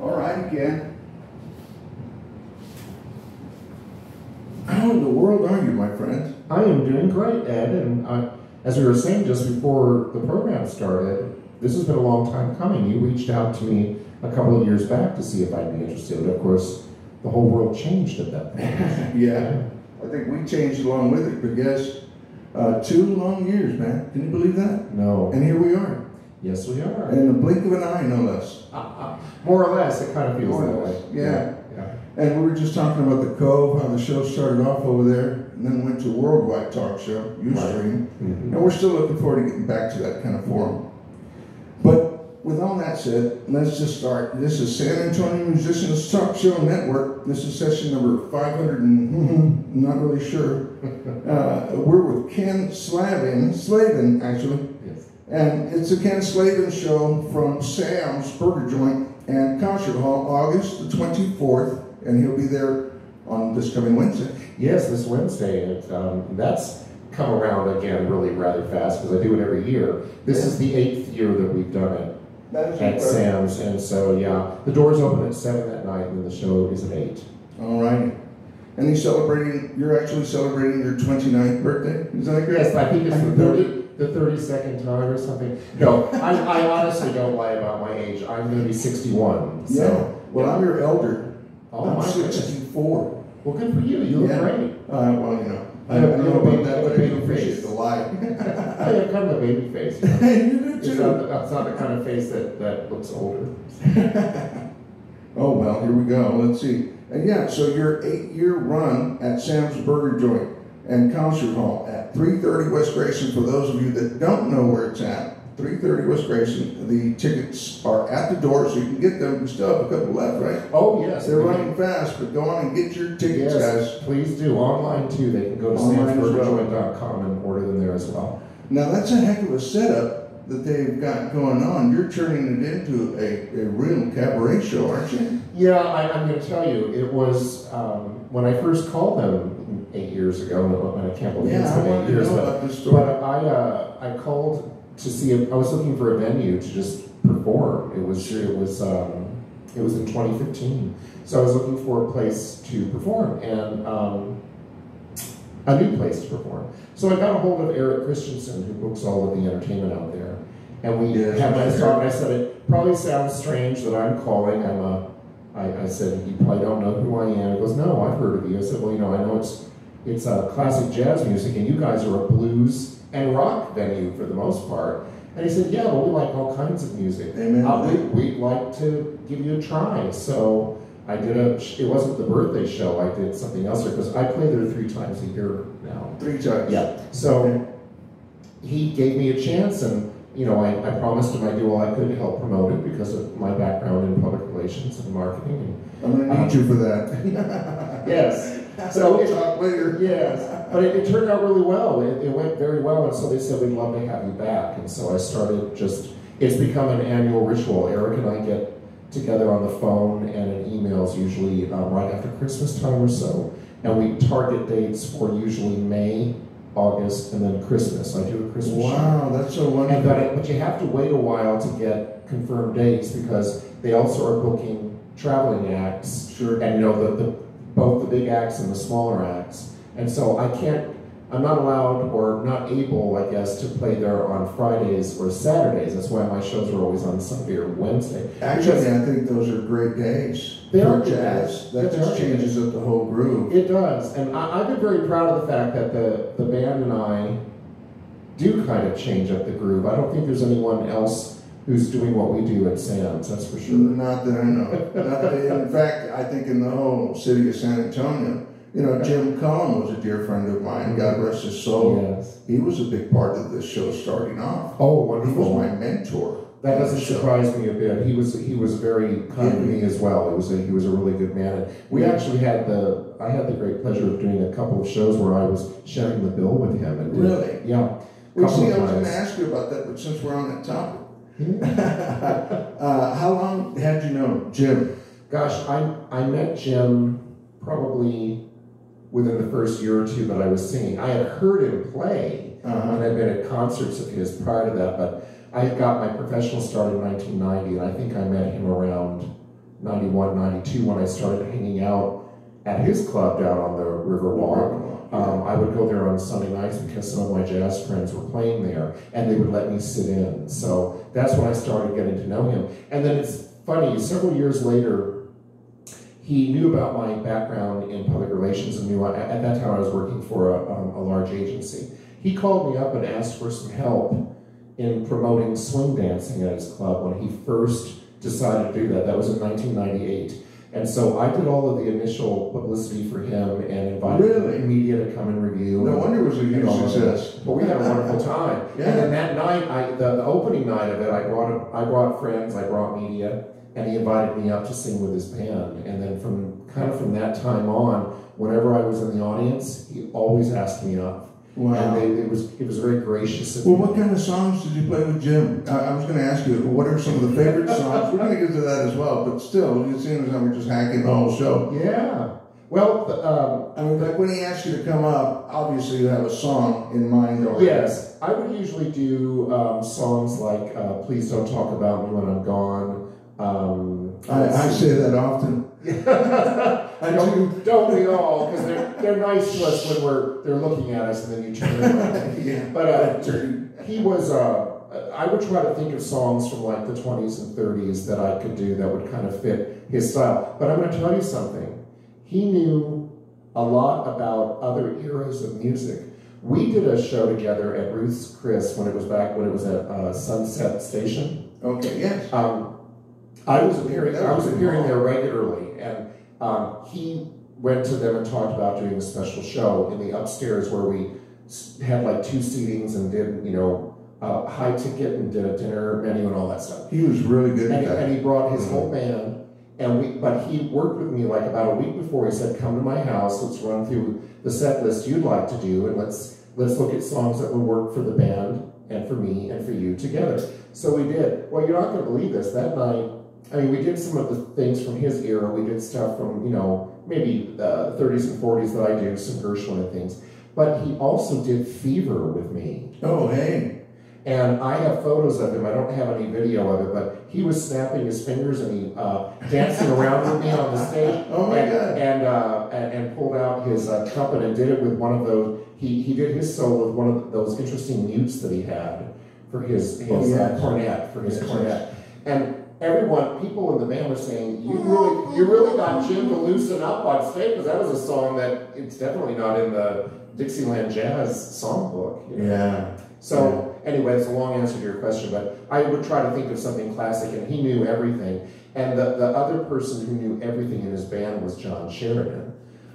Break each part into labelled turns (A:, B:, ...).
A: All right, again. How in the world are you, my friend?
B: I am doing great, Ed. And I, as we were saying just before the program started, this has been a long time coming. You reached out to me a couple of years back to see if I'd be interested. Of course, the whole world changed at that point.
A: yeah, I think we changed along with it, but yes, uh, two long years, man. Can you believe that?
B: No.
A: And here we are.
B: Yes, we are.
A: In the blink of an eye, no less.
B: Uh, uh, more or less, it kind of feels
A: More
B: that way.
A: yeah.
B: yeah.
A: And we were just talking about the Cove, how the show started off over there, and then went to a worldwide talk show, Ustream.
B: Right. Mhm.
A: And we're still looking forward to getting back to that kind of forum. But with all that said, let's just start. This is San Antonio Musicians Talk Show Network. This is session number 500 and not really sure. Uh, we're with Ken Slavin, Slavin actually. And it's a Ken Slavin show from Sam's Burger Joint and Concert Hall, August the 24th, and he'll be there on this coming Wednesday.
B: Yes, this Wednesday. It, um, that's come around again really rather fast because I do it every year. This is the eighth year that we've done it
A: That is
B: at
A: incredible.
B: Sam's, and so yeah, the doors open at seven that night, and the show is at eight.
A: All right. And you're celebrating, you're actually celebrating your 29th birthday? Is that correct?
B: Yes, I think it's the thirty, the thirty-second time or something. No, I, I honestly don't lie about my age. I'm going to be sixty-one.
A: Yeah.
B: So,
A: Well, I'm your elder.
B: Oh,
A: I'm
B: my goodness.
A: 64.
B: well, good for you. You look
A: Yeah.
B: great.
A: Uh, well, you know, I,
B: have-
A: know about
B: baby-
A: that, but I
B: a
A: do appreciate
B: face.
A: the lie.
B: I have kind of a baby face. You know?
A: you do
B: It's
A: too.
B: not, that's not the kind of face that, that looks older.
A: Oh, well, here we go. Let's see. And yeah, so your eight-year run at Sam's Burger Joint and Concert Hall at 330 West Grayson, for those of you that don't know where it's at, 330 West Grayson, the tickets are at the door, so you can get them. We still have a couple left, right?
B: Oh, yes.
A: They're running fast, but go on and get your tickets,
B: Yes,
A: guys.
B: please do. Online too. They can go to
A: well.
B: and order them there as well.
A: Now, that's a heck of a setup that they've got going on. You're turning it into a, a real cabaret show, aren't you?
B: Yeah, I, I'm going to tell you, it was um, when I first called them eight years ago, and I can't believe it's
A: Yeah, I
B: been
A: wanted
B: eight years, but, but I, uh, I called to see if I was looking for a venue to just perform. It was, it was, um, it was in 2015. So I was looking for a place to perform and um, a new place to perform. So I got a hold of Eric Christensen, who books all of the entertainment out there. And we
A: Yes,
B: had a nice talk, and I said, it probably sounds strange that I'm calling. I'm a, I, I said, you probably don't know who I am. He goes, no, I've heard of you. I said, well, you know, I know it's, it's a classic jazz music, and you guys are a blues and rock venue for the most part. And he said, yeah, but we like all kinds of music.
A: Amen.
B: Uh, we, we'd like to give you a try. So I did a, it wasn't the birthday show, I did something else there, because I play there three times a year now.
A: Three times.
B: Yeah. So he gave me a chance, and you know, I, I promised him I'd do all I could to help promote it because of my background in public relations and marketing.
A: And I'm going to need you for that.
B: Yes.
A: So
B: it,
A: talk later.
B: yes, but it, it turned out really well. It, it went very well, and so they said we'd love to have you back. And so I started just. It's become an annual ritual. Eric and I get together on the phone and in emails usually um, right after Christmas time or so, and we target dates for usually May, August, and then Christmas. I do a Christmas show.
A: Wow, that's so
B: And
A: wonderful.
B: but, but you have to wait a while to get confirmed dates because they also are booking traveling acts
A: Sure.
B: and you know the, the both the big acts and the smaller acts. And so I can't I'm not allowed or not able, I guess, to play there on Fridays or Saturdays. That's why my shows are always on Sunday or Wednesday.
A: Actually, I think those are great days
B: They
A: for
B: are
A: jazz. That just
B: are
A: changes up the whole groove.
B: It does, and I, I've been very proud of the fact that the, the band and I do kind of change up the groove. I don't think there's anyone else who's doing what we do at Sam's, that's for sure.
A: Not that I know. That, in fact, I think in the whole city of San Antonio, you know, Jim Cullen was a dear friend of mine. God rest his soul.
B: Yes.
A: He was a big part of this show starting off.
B: Oh, wonderful.
A: He was my mentor.
B: That doesn't surprise me a bit. He was he was very kind to me as well. He was a, he was a really good man. And we actually had the I had the great pleasure of doing a couple of shows where I was sharing the bill with him. And did-
A: Really?
B: Yeah.
A: Well, see, I was going to ask you about that, but since we're on that topic. uh, how long had you known Jim?
B: Gosh, I I met Jim probably within the first year or two that I was singing. I had heard him play,
A: Uh-huh.
B: and I'd been at concerts of his prior to that, but I got my professional start in 1990, and I think I met him around 91, 92 when I started hanging out at his club down on the Riverwalk. On Sunday nights because some of my jazz friends were playing there, and they would let me sit in. So that's when I started getting to know him. And then it's funny, several years later, he knew about my background in public relations and knew I, at that time I was working for a, um, a large agency. He called me up and asked for some help in promoting swing dancing at his club when he first decided to do that. That was in 1998. And so I did all of the initial publicity for him and invited
A: Really?
B: media to come and review.
A: No
B: and-
A: wonder it was a huge success.
B: But we had a wonderful time.
A: Yeah.
B: And then that night, I the, the opening night of it, I brought I brought friends, I brought media, and he invited me up to sing with his band. And then from kind of from that time on, whenever I was in the audience, he always asked me up.
A: Wow.
B: They, it was it was very gracious. of
A: Well, what kind of songs did you play with Jim? I, I was going to ask you, what are some of the favorite songs? We're going to get to that as well, but still, it seems like we're just hacking the whole show.
B: Yeah. Well, um,
A: I mean, like when he asked you to come up, obviously you have a song in mind already.
B: Yes, I would usually do um, songs like uh, "Please Don't Talk About Me When I'm Gone." Um,
A: I, I say that often. I do.
B: don't, don't we all? Because they're they're nice to us when we're they're looking at us, and then you turn around.
A: yeah.
B: But uh, he was. Uh, I would try to think of songs from like the 20s and 30s that I could do that would kind of fit his style. But I'm going to tell you something. He knew a lot about other eras of music. We did a show together at Ruth's Chris when it was back when it was at uh, Sunset Station.
A: Okay, yes.
B: Um, I was appearing. I was appearing there regularly, and um, he went to them and talked about doing a special show in the upstairs where we had like two seatings and did you know uh, high ticket and did a dinner menu and all that stuff.
A: He was really good
B: And
A: at
B: he,
A: that.
B: and he brought his whole band, and we. But he worked with me like about a week before. He said, "Come to my house. Let's run through the set list you'd like to do, and let's let's look at songs that would work for the band and for me and for you together." So we did. Well, you're not going to believe this. That night, I mean, we did some of the things from his era. We did stuff from you know maybe the 30s and 40s that I do, some Gershwin and things. But he also did Fever with me.
A: Oh, hey.
B: And I have photos of him. I don't have any video of it, but he was snapping his fingers and he uh, dancing around with me on the stage.
A: Oh, my
B: and,
A: God.
B: And, uh, and and pulled out his uh, trumpet and did it with one of those. He he did his solo with one of those interesting mutes that he had for his his
A: Oh,
B: uh, cornet for his
A: Yes,
B: cornet. And everyone, people in the band were saying, "You really you really got Jim to loosen up on stage because that was a song that it's definitely not in the Dixieland Jazz songbook." you know?
A: Yeah.
B: So anyway, it's a long answer to your question, but I would try to think of something classic, and he knew everything. And the, the other person who knew everything in his band was John Sheridan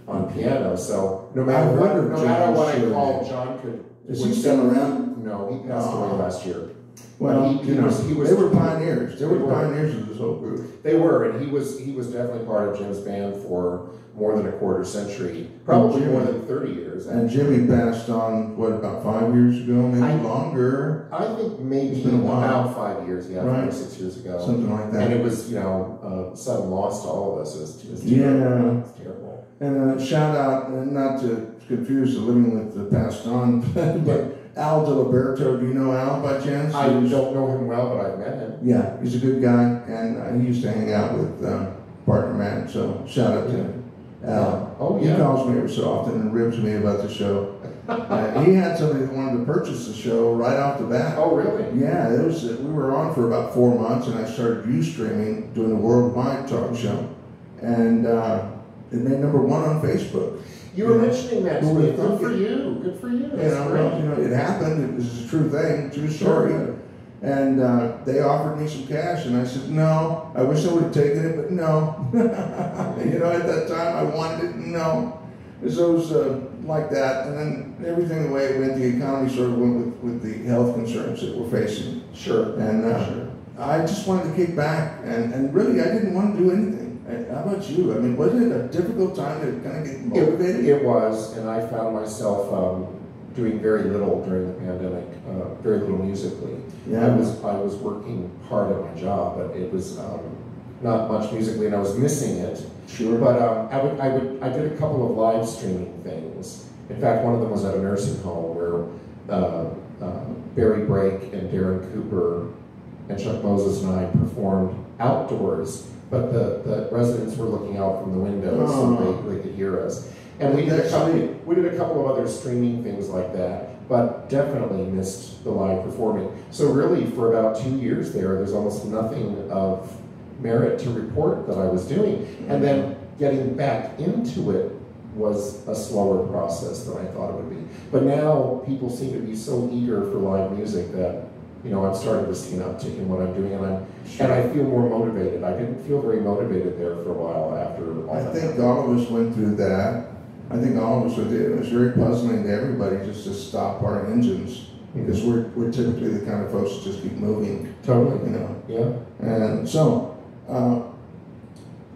B: on piano. So no matter what,
A: wondered
B: no matter
A: John
B: what I
A: Sheridan.
B: called, John could.
A: Is
B: would
A: he still around?
B: No, he passed
A: Oh.
B: away last year.
A: Well,
B: He-
A: you know,
B: was- he was-
A: they were pioneers. They were
B: They were.
A: pioneers of this whole group.
B: They were, and he was he was definitely part of Jim's band for more than a quarter century, probably
A: Jimmy-
B: more than thirty years.
A: And Jimmy passed on, what, about five years ago, maybe
B: I-
A: longer?
B: I think maybe
A: It's been a while.
B: about five years, yeah,
A: Right.
B: five or six years ago.
A: Something like that.
B: And it was, you know, uh, sudden loss to all of us. It was, it was
A: Yeah.
B: terrible. It was terrible.
A: And uh, shout out, and not to confuse the living with the passed on, but Al DiLiberto, do you know Al by chance?
B: I don't know him well, but I've met him.
A: Yeah, he's a good guy, and uh, he used to hang out with uh, Partner Man, so shout out to Al.
B: Oh, yeah.
A: He calls me every so often and ribs me about the show. Uh, he had somebody that wanted to purchase the show right off the bat.
B: Oh, really?
A: Yeah, it was. uh, We were on for about four months, and I started UStreaming, doing a worldwide talk show, and uh, it made number one on Facebook.
B: You were mentioning that to me. Good for you. Good for you.
A: You know,
B: great.
A: you know, it happened. It was a true thing, true story. And uh, they offered me some cash, and I said, no. I wish I would have taken it, but no. you know, at that time, I wanted it, no. So it was uh, like that. And then everything the way it went, the economy sort of went with, with the health concerns that we're facing.
B: Sure.
A: And uh,
B: Sure.
A: I just wanted to kick back, and, and really, I didn't want to do anything. How about you? I mean, wasn't it a difficult time to kind of get motivated?
B: It, it was, and I found myself um, doing very little during the pandemic, uh, very little musically.
A: Yeah.
B: I was I was working hard at my job, but it was um, not much musically, and I was missing it.
A: sure.
B: But um, I would, I would, I did a couple of live streaming things. In fact, one of them was at a nursing home where uh, uh, Barry Brake and Darren Cooper and Chuck Moses and I performed outdoors but the, the residents were looking out from the windows so
A: Oh.
B: they, they could hear us. And we did, a couple, we did a couple of other streaming things like that, but definitely missed the live performing. So really, for about two years there, there's almost nothing of merit to report that I was doing. And then getting back into it was a slower process than I thought it would be. But now people seem to be so eager for live music that, you know, I've started to see an uptick in what I'm doing and I'm and I feel more motivated. I didn't feel very motivated there for a while after all
A: I
B: that.
A: think all of us went through that. I think all of us did. It was very puzzling to everybody just to stop our engines because we're, we're typically the kind of folks that just keep moving,
B: Totally.
A: you know.
B: Yeah.
A: And so, uh,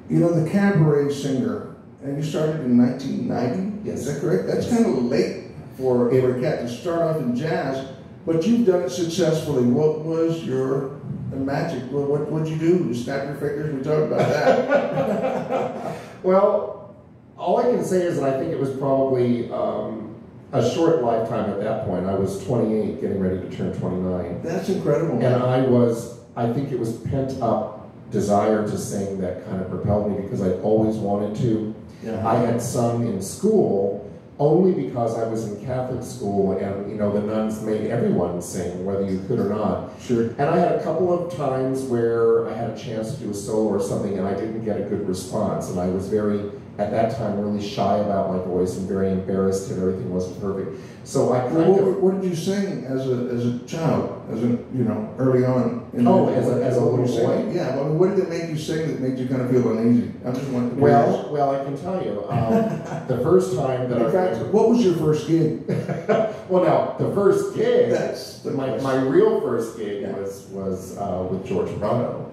A: you know, the cabaret singer, and you started in 1990.
B: Yes.
A: Is that correct? That's kind of late for, for a cat to start off in jazz, but you've done it successfully. What was your magic? What what would you do? You snap your fingers? We talked about that.
B: Well, all I can say is that I think it was probably um, a short lifetime at that point. I was 28, getting ready to turn 29.
A: That's incredible.
B: And I was, I think it was pent up desire to sing that kind of propelled me because I always wanted to.
A: Yeah.
B: I had sung in school only because I was in Catholic school and, you know, the nuns made everyone sing, whether you could or not.
A: Sure.
B: And I had a couple of times where I had a chance to do a solo or something and I didn't get a good response. And I was very, at that time, really shy about my voice and very embarrassed that everything wasn't perfect. So I
A: Well,
B: kind
A: what,
B: of,
A: what did you sing as a as a child? As a you know early on? In
B: Oh,
A: the-
B: as a- as a little boy?
A: Yeah. Well, what did it make you sing that made you kind of feel uneasy? I'm just wondering.
B: well, well, I can tell you, um, the first time that
A: in
B: I,
A: fact, what was your first gig?
B: well, now, the first gig,
A: That's the
B: my,
A: question.
B: my real first gig
A: Yeah.
B: was, was uh, with George Bruno.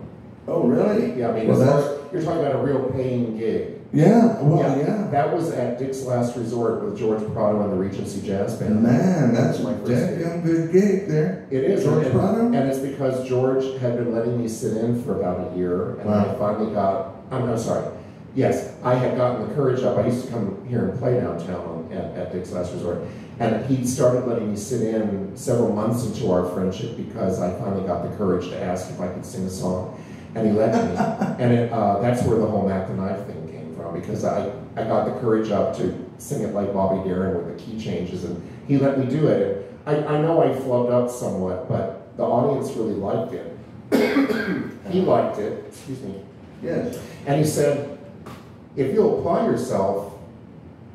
A: Oh, really?
B: Yeah, I mean,
A: Well,
B: you're talking about a real paying gig.
A: Yeah. Well, yeah.
B: That was at Dick's Last Resort with George Prado and the Regency Jazz Band.
A: Man, that's
B: my first gig.
A: damn good gig there.
B: It is.
A: George
B: and,
A: Prado?
B: and it's because George had been letting me sit in for about a year, and
A: Wow.
B: I finally got. I'm, I'm sorry. Yes, I had gotten the courage up. I used to come here and play downtown at, at Dick's Last Resort, and he started letting me sit in several months into our friendship because I finally got the courage to ask if I could sing a song, and he let me. and it, uh, that's where the whole Mac the Knife thing because I I got the courage up to sing it like Bobby Darin with the key changes, and he let me do it. And I, I know I flubbed up somewhat, but the audience really liked it. he liked it, excuse me,
A: Yes.
B: and he said, if you apply yourself,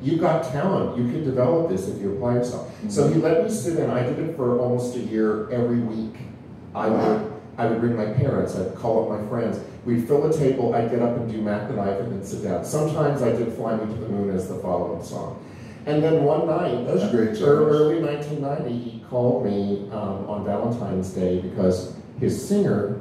B: you've got talent. You can develop this if you apply yourself. Mm-hmm. So he let me sit in. I did it for almost a year every week. I would I would bring my parents, I'd call up my friends. We'd fill a table, I'd get up and do Mac and then sit down. Sometimes I did Fly Me to the Moon as the follow-up song. And then one night,
A: Those great
B: early 1990, he called me um, on Valentine's Day because his singer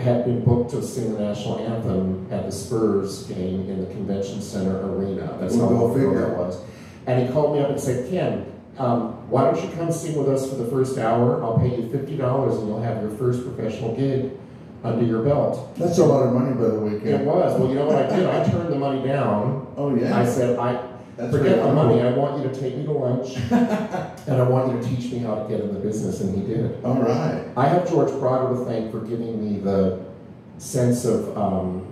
B: had been booked to sing the national anthem at the Spurs game in the convention center arena. That's how long ago that was. And he called me up and said, Ken, um, why don't you come sing with us for the first hour? I'll pay you $50 and you'll have your first professional gig under your belt.
A: That's a lot of money, by the way,
B: It was. Well, you know what I did? I turned the money down.
A: Oh, yeah.
B: I said, I,
A: That's
B: Forget the money. I want you to take me to lunch, and I want you to teach me how to get in the business. And he did.
A: All right.
B: I have George Prado to thank for giving me the sense of um,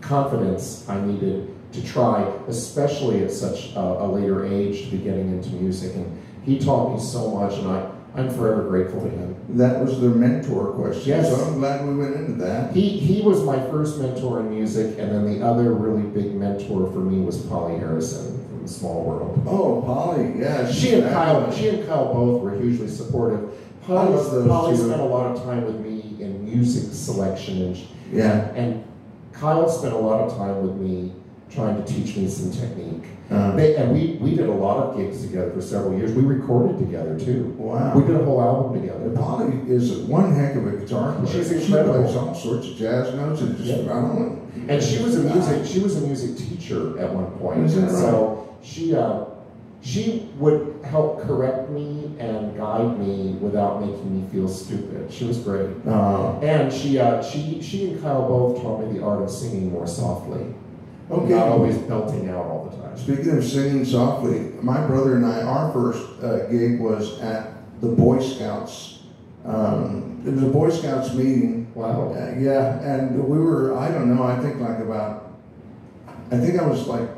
B: confidence I needed to try, especially at such a, a later age, to be getting into music. And he taught me so much, and I, I'm forever grateful to him.
A: That was their mentor question.
B: Yes.
A: So I'm glad we went into that.
B: He, he was my first mentor in music, and then the other really big mentor for me was Polly Harrison from Small World.
A: Oh, Polly, yeah.
B: She and Kyle, she and Kyle both were hugely supportive. Polly, Polly spent a lot of time with me in music selection, and,
A: Yeah.
B: and Kyle spent a lot of time with me trying to teach me some technique.
A: Uh,
B: They, and we, we did a lot of gigs together for several years. We recorded together too.
A: wow.
B: We did a whole album together.
A: Polly is one heck of a guitar player.
B: She's
A: She plays all sorts of jazz notes and just
B: Yeah.
A: I don't know.
B: And she was a music she was a music teacher at one point.
A: Is that
B: So she uh, she would help correct me and guide me without making me feel stupid. She was great.
A: Uh,
B: And she, uh, she, she and Kyle both taught me the art of singing more softly,
A: okay.
B: not always belting out all the time.
A: Speaking of singing softly, my brother and I, our first uh, gig was at the Boy Scouts. Um, it was a Boy Scouts meeting
B: Wow.
A: Uh, yeah, and we were, I don't know, I think like about, I think I was like,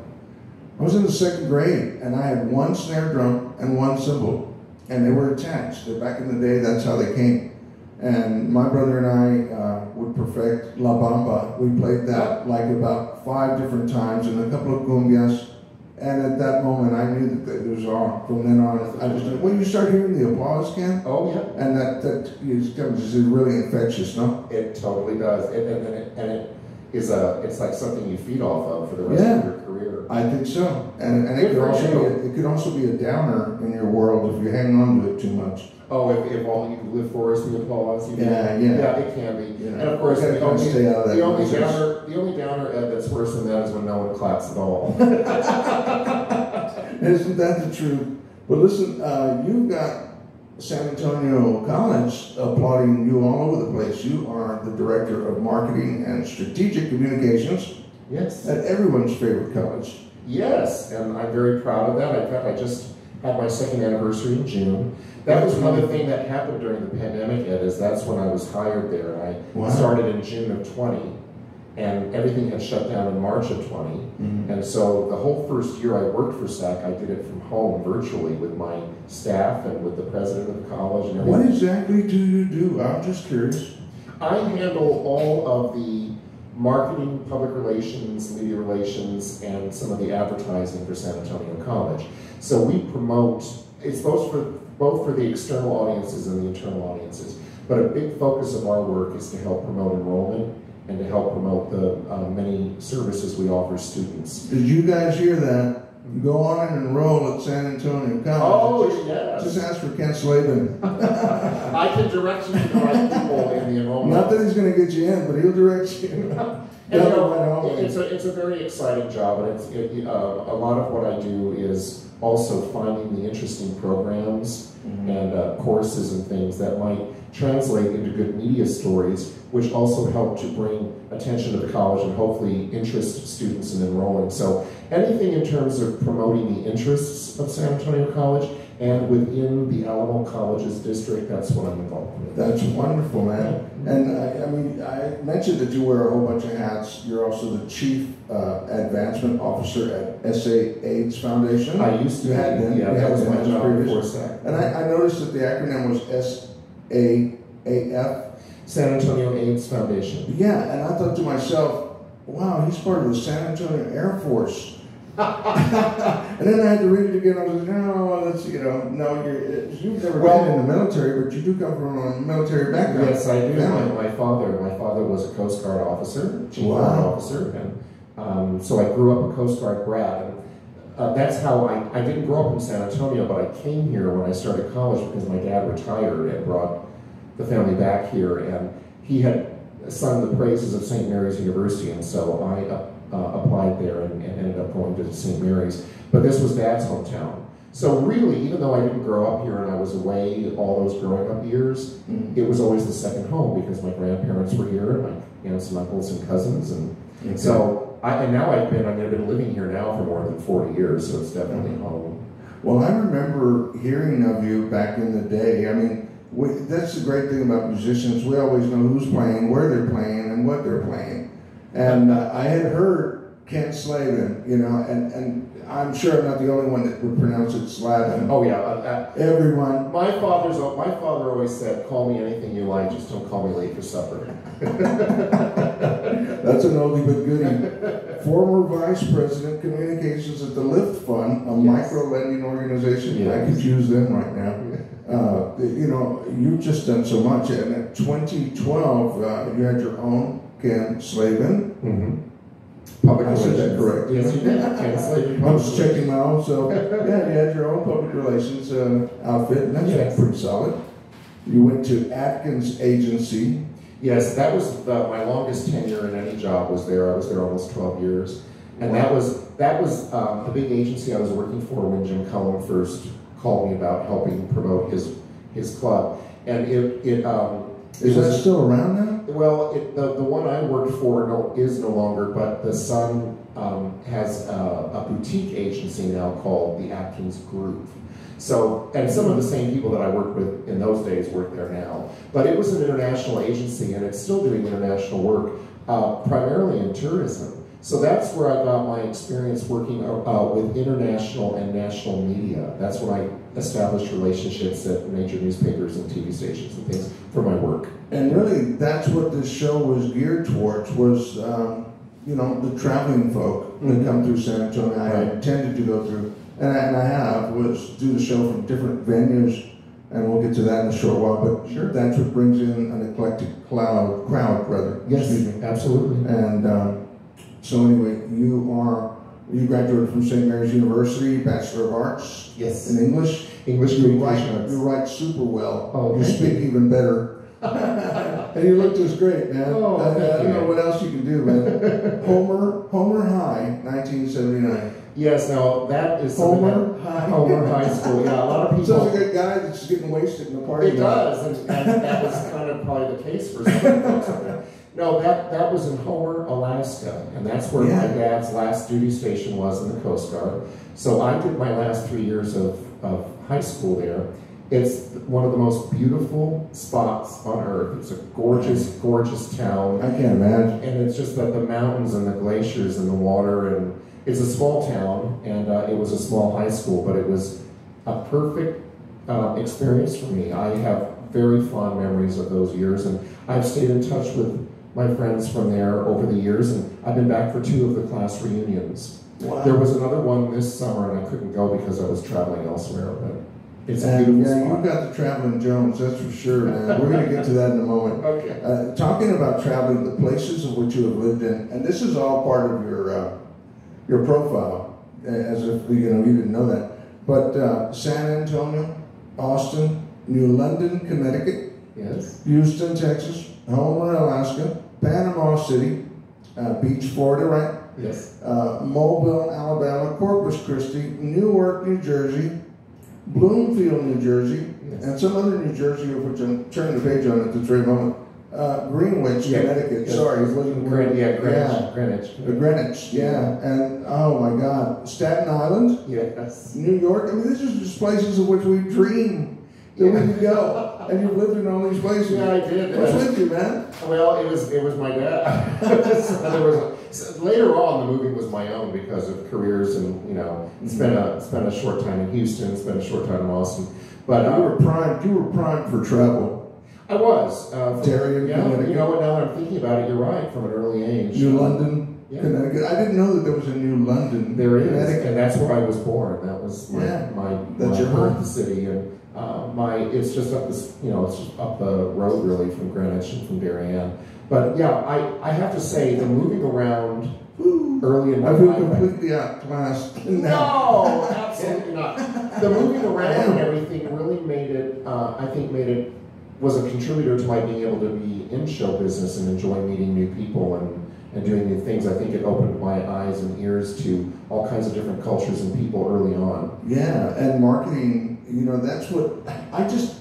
A: I was in the second grade and I had one snare drum and one cymbal and they were attached. Back in the day, that's how they came. And my brother and I uh, would perfect La Bamba. We played that like about five different times and a couple of cumbias. And at that moment, I knew that it was on. From then on, I just when you start hearing the applause, Ken,
B: Oh yeah.
A: and that that is just really infectious, no?
B: It totally does, and, and, and, it, and it is a. It's like something you feed off of for the rest
A: Yeah.
B: of your career.
A: I think so, and and it could also be a, it could also be a downer in your world if you hang on to it too much.
B: Oh, if, if all you live for is the applause, you
A: Yeah, yeah.
B: yeah, it can be.
A: Yeah.
B: And of course, the only,
A: stay out of that
B: the only downer, the only downer Ed, that's worse than that is when no one claps at all.
A: Isn't that the truth? But listen, uh, you've got San Antonio College applauding you all over the place. You are the director of marketing and strategic communications
B: yes.
A: at everyone's favorite college.
B: Yes, and I'm very proud of that. In fact, I just had my second anniversary in June. That was another thing that happened during the pandemic, Ed, is that's when I was hired there. And I
A: Wow.
B: started in June of 20, and everything had shut down in March of 20.
A: Mhm.
B: And so the whole first year I worked for SAC, I did it from home virtually with my staff and with the president of the college and everything.
A: What exactly do you do? I'm just curious.
B: I handle all of the marketing, public relations, media relations, and some of the advertising for San Antonio College. So we promote, it's both for, both for the external audiences and the internal audiences. But a big focus of our work is to help promote enrollment and to help promote the uh, many services we offer students.
A: Did you guys hear that? Go on and enroll at San Antonio College.
B: Oh, yes.
A: Just ask for Ken Slavin.
B: I can direct you to the right people in the enrollment.
A: Not that he's going to get you in, but he'll direct you.
B: And,
A: Down
B: you know, it's a it's a very exciting job, and it's it, uh, a lot of what I do is also finding the interesting programs
A: Mm-hmm.
B: and uh, courses and things that might translate into good media stories, which also help to bring attention to the college and hopefully interest students in enrolling. So anything in terms of promoting the interests of San Antonio College and within the Alamo Colleges district, that's what I'm involved with.
A: That's wonderful, man. And I, I mean, I mentioned that you wear a whole bunch of hats. You're also the chief uh, advancement officer at SA AIDS Foundation.
B: I used to
A: You had been.
B: yeah, that was my job before SAC.
A: And I, I noticed that the acronym was SAAF.
B: San Antonio AIDS Foundation.
A: Yeah, and I thought to myself, wow, he's part of the San Antonio Air Force. and then I had to read it again. I was like, no, that's, you know, no, you're, you've never
B: Well-
A: been in the military, but you do come from a military background.
B: Yes, I do. My, my father, my father was a Coast Guard officer, chief
A: Wow.
B: officer, and um, so I grew up a Coast Guard brat. And uh, that's how I, I didn't grow up in San Antonio, but I came here when I started college because my dad retired and brought the family back here, and he had sung the praises of St. Mary's University, and so I uh, uh, applied there and, and ended up going to St. Mary's. But this was Dad's hometown. So really, even though I didn't grow up here and I was away all those growing up years,
A: Mm.
B: it was always the second home because my grandparents were here and my aunts and uncles and cousins and
A: Okay.
B: so I and now I've been I've been living here now for more than 40 years so it's definitely home.
A: Well, I remember hearing of you back in the day. I mean, we, that's the great thing about musicians. We always know who's playing, where they're playing, and what they're playing. And uh, I had heard Kent Slavin, you know, and, and I'm sure I'm not the only one that would pronounce it Slavin.
B: Oh yeah, uh,
A: Everyone.
B: uh, my father's my father always said call me anything you like just don't call me late for supper.
A: That's an oldie but goodie. Former Vice President Communications at the Lift Fund, a
B: Yes.
A: micro lending organization. I
B: Yes.
A: could use them right now. Uh, you know, you've just done so much. And in 2012, uh, you had your own Ken Slavin.
B: Mm-hmm. Public
A: I said that
B: relations.
A: correct.
B: Yes, you did. Ken Slavin,
A: I was
B: public
A: checking my own, so yeah, you had your own public relations uh, outfit, and that's
B: Yes.
A: pretty solid. You went to Atkins Agency.
B: Yes, that was the, my longest tenure in any job was there. I was there almost 12 years. And that was that was um, the big agency I was working for when Jim Cullen first called me about helping promote his his club. And it, it um,
A: Is that still around now?
B: well, it, the, the one I worked for no, is no longer, but the son um, has a, a boutique agency now called the Atkins Group. So, and some of the same people that I worked with in those days work there now. But it was an international agency, and it's still doing international work, uh, primarily in tourism. So that's where I got my experience working uh, with international and national media. That's when I established relationships at major newspapers and TV stations and things for my work.
A: And really, that's what this show was geared towards. Was um, you know the traveling folk that come through San Antonio. I
B: Right.
A: intended to go through, and I, and I have was do the show from different venues, and we'll get to that in a short while. But
B: Sure.
A: that's what brings in an eclectic cloud crowd, rather. Excuse me.
B: absolutely.
A: And um, so anyway, you are you graduated from St. Mary's University, Bachelor of Arts
B: Yes.
A: in English.
B: English
A: You write,
B: arts.
A: you write super well.
B: Oh,
A: you speak
B: you.
A: even better. and you look just great, man.
B: Oh,
A: I, I don't know what else you can do, man. Homer, Homer High, 1979.
B: Yes, now that is
A: Homer
B: that-
A: High.
B: Homer High School. Yeah, a lot of people.
A: Sounds like a good guy that's getting wasted in the party.
B: It does, and, and that was kind of probably the case for some folks. No, that, that was in Homer, Alaska, and that's where my dad's last duty station was in the Coast Guard. So I did my last three years of, of high school there. It's one of the most beautiful spots on earth. It's a gorgeous, gorgeous town.
A: I can't imagine.
B: And it's just that the mountains and the glaciers and the water, and it's a small town, and uh, it was a small high school, but it was a perfect uh, experience for me. I have very fond memories of those years, and I've stayed in touch with my friends from there over the years, and I've been back for two of the class reunions.
A: Wow.
B: There was another one this summer, and I couldn't go because I was traveling elsewhere, but it's a
A: and,
B: beautiful
A: yeah,
B: spot.
A: you've got the traveling Jones, that's for sure, man. We're going to get to that in a moment.
B: Okay.
A: Uh, talking about traveling, the places of which you have lived in, and this is all part of your uh, your profile, as if you know you didn't know that. But uh, San Antonio, Austin, New London, Connecticut,
B: Yes.
A: Houston, Texas, Homer, Alaska, Panama City, uh, Beach, Florida, right?
B: Yes.
A: Uh, Mobile, Alabama, Corpus Christi, Newark, New Jersey, Bloomfield, New Jersey,
B: Yes.
A: and some other New Jersey, of which I'm turning the page on at this very moment. Uh, Greenwich,
B: Yeah.
A: Connecticut.
B: Yes.
A: Sorry, it wasn't
B: Greenwich. Yeah, Greenwich.
A: Yeah.
B: Greenwich.
A: Uh, Greenwich, yeah. And oh my God, Staten Island,
B: Yes.
A: New York. I mean, these are just places of which we dream that we could go. And you've lived in all these places.
B: Yeah, I did.
A: What's with you, man?
B: Well, it was it was my dad. so there was so later on the movie was my own because of careers and you know spent a spent a short time in Houston, spent a short time in Austin, but
A: you
B: uh,
A: were primed. You were primed for travel.
B: I was. Uh, yeah,
A: Connecticut.
B: you know what? Now that I'm thinking about it, you're right. From an early age,
A: New London,
B: Yeah.
A: Connecticut. I didn't know that there was a New London.
B: There is, and that's where I was born. That was my
A: Yeah,
B: my,
A: that's
B: my
A: your home.
B: birth city, and uh, my it's just up this you know it's just up the road really from Greenwich and from Darien. But yeah, I, I have to say the moving around early in my
A: I feel
B: life.
A: completely outclassed now.
B: No, absolutely not. The moving around and everything really made it. Uh, I think made it was a contributor to my being able to be in show business and enjoy meeting new people and, and doing new things. I think it opened my eyes and ears to all kinds of different cultures and people early on.
A: Yeah, and marketing, you know, that's what I just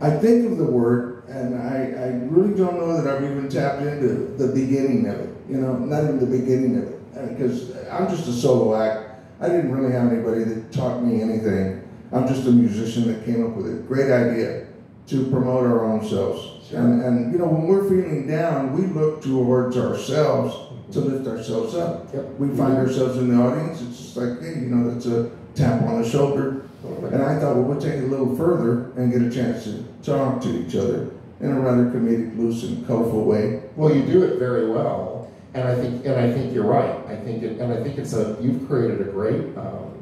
A: I think of the word and I, I really don't know that I've even tapped into the beginning of it. You know, not even the beginning of it. Uh, because I'm just a solo act. I didn't really have anybody that taught me anything. I'm just a musician that came up with a great idea to promote our own selves.
B: Sure.
A: And, and you know, when we're feeling down, we look towards ourselves to mm-hmm. lift ourselves up.
B: Yep.
A: We find ourselves in the audience. It's just like, hey, you know, that's a tap on the shoulder. And I thought, well, we'll take it a little further and get a chance to talk to each other in a rather comedic, loose, and colorful way.
B: Well, you do it very well, and I think and I think you're right. I think it, and I think it's a you've created a great, um,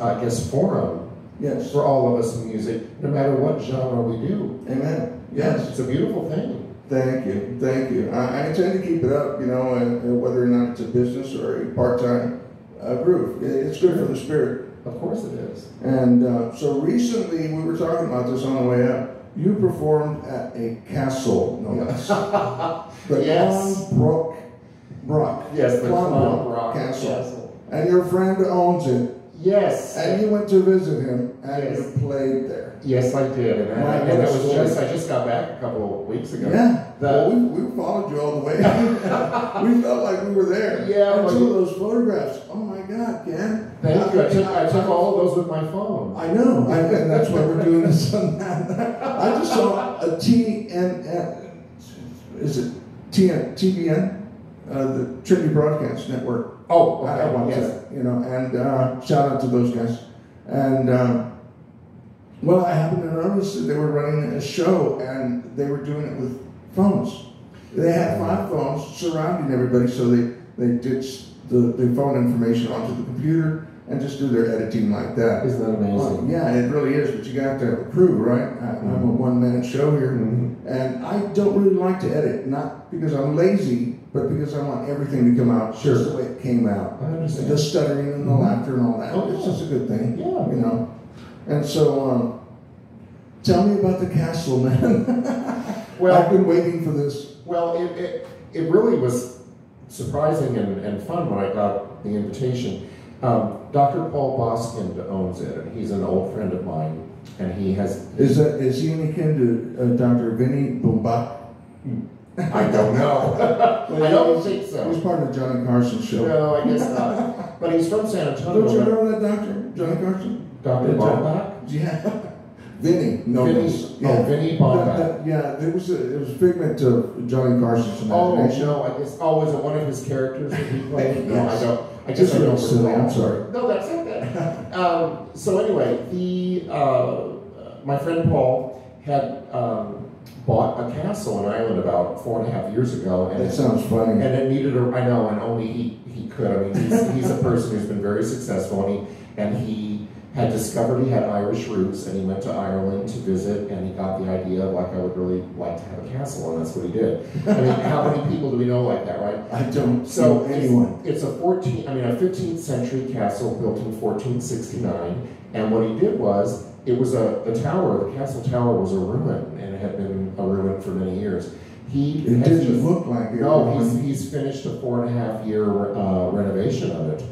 B: I guess, forum
A: Yes.
B: for all of us in music, no matter what genre we do.
A: Amen. Yes.
B: it's a beautiful thing.
A: Thank you. Thank you. I, I tend to keep it up, you know, and, and whether or not it's a business or a part-time uh, group. It- It's good for the spirit.
B: Of course it is.
A: And uh, so recently, we were talking about this on the way up. You performed at a castle, no less. The
B: Yes.
A: Clonbrook Brock.
B: Yes, the
A: Clonbrook Castle.
B: Castle.
A: And your friend owns it.
B: Yes.
A: And you went to visit him and
B: Yes.
A: you played there.
B: Yes, I did, and,
A: My
B: and, and that was
A: story.
B: just I just got back a couple of weeks ago.
A: Yeah.
B: The-
A: well, we, we followed you all the way. we felt like we were there.
B: Yeah,
A: And
B: but
A: some
B: you-
A: of those photographs. Oh God, Ken.
B: Thank you. I took I took all of those with my phone.
A: I know, I, and that's why we're doing this on that. I just saw a TN, is it TN, TBN, uh, the Trinity Broadcast Network.
B: Oh,
A: I, I
B: okay. yes.
A: that, you know, and uh, shout out to those guys. And um, well, I happened to notice that they were running a show, and they were doing it with phones. They had five phones surrounding everybody, so they they ditched the, the phone information onto the computer and just do their editing like that.
B: Isn't that
A: Well,
B: amazing?
A: yeah, it really is, but you got to have a crew, right? I, I'm a one man show here,
B: Mhm.
A: and I don't really like to edit, not because I'm lazy, but because I want everything to come out
B: Sure.
A: just the way it came out.
B: I understand.
A: The stuttering and the
B: Mhm.
A: laughter and all that.
B: Oh,
A: it's
B: yeah.
A: just a good thing,
B: Yeah.
A: you know. And so, um, tell me about the castle, man.
B: Well-
A: I've been waiting for this.
B: Well, it, it, it really was surprising and, and fun when I got the invitation. Um, Dr. Paul Boskind owns it, and he's an old friend of mine, and he has.
A: Is that is he any kin to uh, Dr. Vinny Bumbach?
B: I don't know. I don't think so.
A: part of Johnny Carson's show.
B: No, I guess not. But he's from San Antonio.
A: Don't you know that doctor, Johnny Carson?
B: Dr. Bombach?
A: Yeah. Vinny, no.
B: Vinny,
A: Yeah.
B: oh, Vinny
A: That-
B: Bombach.
A: that- yeah, there was a, it was a figment of Johnny Carson's imagination.
B: Oh no! I guess. Oh, was it one of his characters that he played? No, I don't. I guess
A: Just
B: I don't
A: silly. I'm sorry.
B: No, that's okay. um, so anyway, he, uh, my friend Paul, had um, bought a castle in Ireland about four and a half years ago, and
A: That
B: it,
A: sounds funny.
B: and it needed a. I know, and only he he could. I mean, he's, he's a person who's been very successful, and he and he had discovered he had Irish roots, and he went to Ireland to visit, and he got the idea of like I would really like to have a castle, and that's what he did. I mean, how many people do we know like that, right?
A: I don't
B: So
A: know anyone.
B: It's, it's a 14, I mean, a 15th century castle built in 1469, and what he did was it was a the tower, the castle tower was a ruin, and it had been a ruin for many years. He
A: It didn't
B: just-
A: look like it.
B: no, he's, he's finished a four and a half year uh, renovation of it,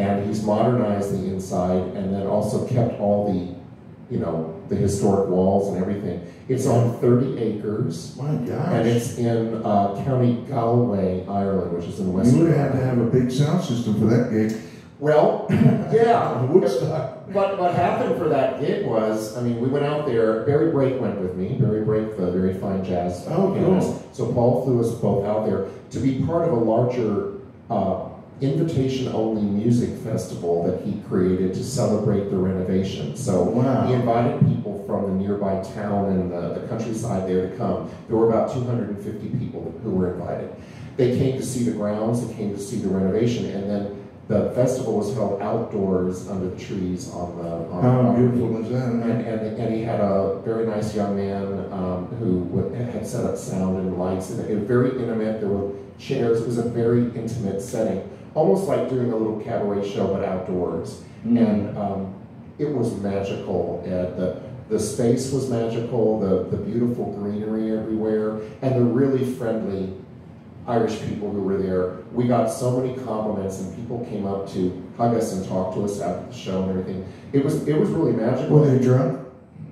B: and he's modernized the inside, and then also kept all the, you know, the historic walls and everything. It's on 30 acres.
A: My gosh.
B: And it's in uh, County Galway, Ireland, which is in the West
A: You would have had to have a big sound system for that gig.
B: Well, yeah.
A: Woodstock.
B: What, what happened for that gig was, I mean, we went out there. Barry Brake went with me. Barry Brake, the very fine jazz
A: Oh,
B: pianist. So Paul flew us both out there to be part of a larger uh, invitation-only music festival that he created to celebrate the renovation. So
A: Wow.
B: he invited people from the nearby town and the, the countryside there to come. There were about 250 people who were invited. They came to see the grounds, they came to see the renovation, and then the festival was held outdoors under the trees on the on the
A: How
B: property.
A: beautiful is that?
B: And, and, and he had a very nice young man um, who had set up sound and lights, and it was very intimate. There were chairs. It was a very intimate setting, almost like doing a little cabaret show but outdoors.
A: Mm.
B: And um, it was magical. Ed. The the space was magical. The the beautiful greenery everywhere, and the really friendly Irish people who were there. We got so many compliments, and people came up to hug us and talk to us after the show and everything. It was it was really magical.
A: Were they drunk?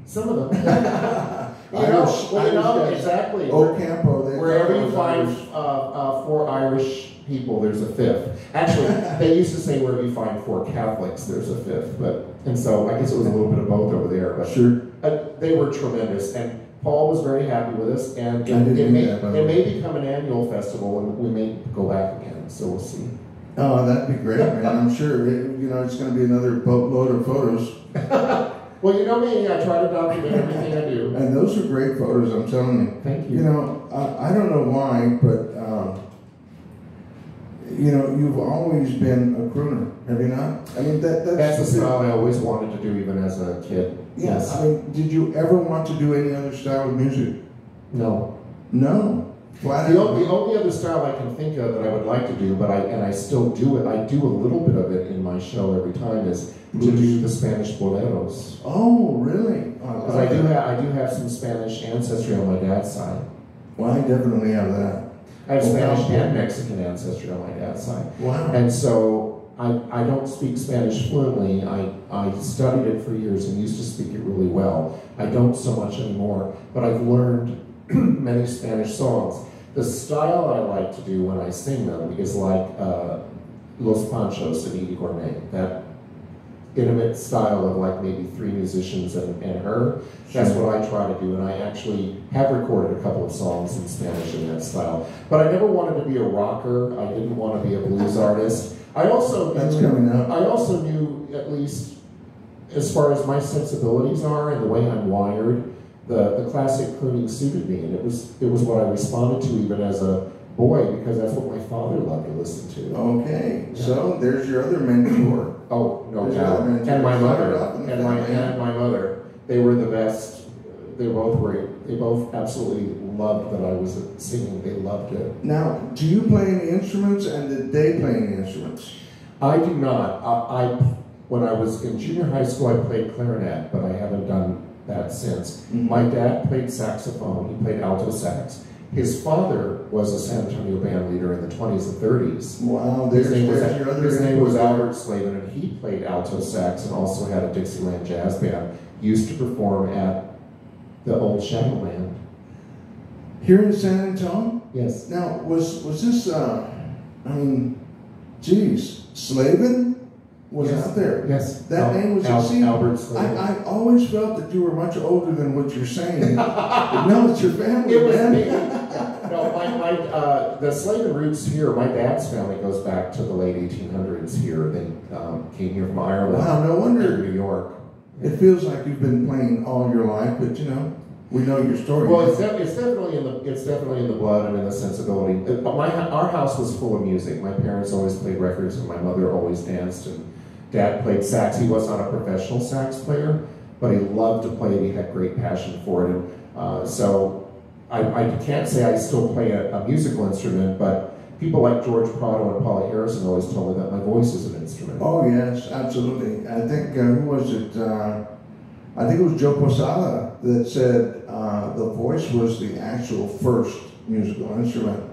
B: Some of them. you know,
A: Irish-
B: you know exactly.
A: Ocampo.
B: Wherever you find uh, uh, four Irish people, there's a fifth. Actually, they used to say wherever you find four Catholics, there's a fifth. But and so I guess it was a little bit of both over there. But
A: Sure.
B: uh, they were tremendous, and Paul was very happy with us. And it, it may
A: that,
B: it may become an annual festival, and we may go back again. So we'll see.
A: Oh, that'd be great, man. I'm sure. It, you know, it's going to be another boatload of photos.
B: Well, you know me, I try to document everything I do.
A: And those are great photos, I'm telling you.
B: Thank you.
A: You know, I, I don't know why, but, you know, you've always been a crooner, have you not? I mean, that, that's,
B: That's the style I always wanted to do, even as a kid.
A: Yeah, I mean, did you ever want to do any other style of music?
B: No.
A: No. Flat
B: The,
A: out.
B: the only other style I can think of that I would like to do, but I and I still do it. I do a little bit of it in my show every time. Is to do
A: mm-hmm.
B: the Spanish boleros.
A: Oh, really? Oh,
B: Because I do have I do have some Spanish ancestry on my dad's side.
A: Well, I definitely have that.
B: I have Spanish and Mexican ancestry on my dad's side.
A: Wow.
B: And so I, I don't speak Spanish fluently. I, I studied it for years and used to speak it really well. I don't so much anymore, but I've learned many Spanish songs. The style I like to do when I sing them is like uh, Los Panchos and Eydie Gormé. That intimate style of like maybe three musicians and, and her. That's what I try to do, and I actually have recorded a couple of songs in Spanish in that style. But I never wanted to be a rocker. I didn't want to be a blues artist. I also
A: That's
B: knew,
A: coming up.
B: I also knew at least as far as my sensibilities are and the way I'm wired, the, the classic crooning suited me, and it was it was what I responded to even as a boy because that's what my father loved to listen to.
A: Okay, so there's your other mentor.
B: Oh, no
A: other
B: And my mother,
A: up in the
B: and my and my mother, they were the best. They both were. They both absolutely loved that I was singing. They loved it.
A: Now, do you play any instruments, and did they play any instruments?
B: I do not. I, I when I was in junior high school, I played clarinet, but I haven't done that since.
A: Mhm.
B: My dad played saxophone. He played alto sax. His father was a San Antonio band leader in the 20s and 30s.
A: Wow,
B: His name was,
A: your other
B: his name was. Albert Slavin, and he played alto sax and also had a Dixieland jazz band. Used to perform at the old Shadowland.
A: Here in San Antonio?
B: Yes.
A: Now, was was this, uh, I mean, geez, Slavin was
B: Yes.
A: out there.
B: Yes.
A: That name was
B: Al-
A: see,
B: Albert
A: I, I always felt that you were much older than what you're saying. No, it's your family,
B: It was
A: man.
B: me. No, my, my uh, the Slavin roots here. My dad's family goes back to the late 1800s here. They um, came here from Ireland.
A: Wow, no wonder.
B: New York.
A: It feels like you've been playing all your life, but you know, we know your story.
B: Well, it's, def- it's definitely in the it's definitely in the blood and in the sensibility. But my our house was full of music. My parents always played records, and my mother always danced. And dad played sax. He was not a professional sax player, but he loved to play it. He had great passion for it. And uh, so I, I can't say I still play a, a musical instrument, but people like George Prado and Paula Harrison always told me that my voice is an instrument.
A: Oh yes, absolutely. I think uh, who was it? Uh, I think it was Joe Posada that said uh, the voice was the actual first musical instrument.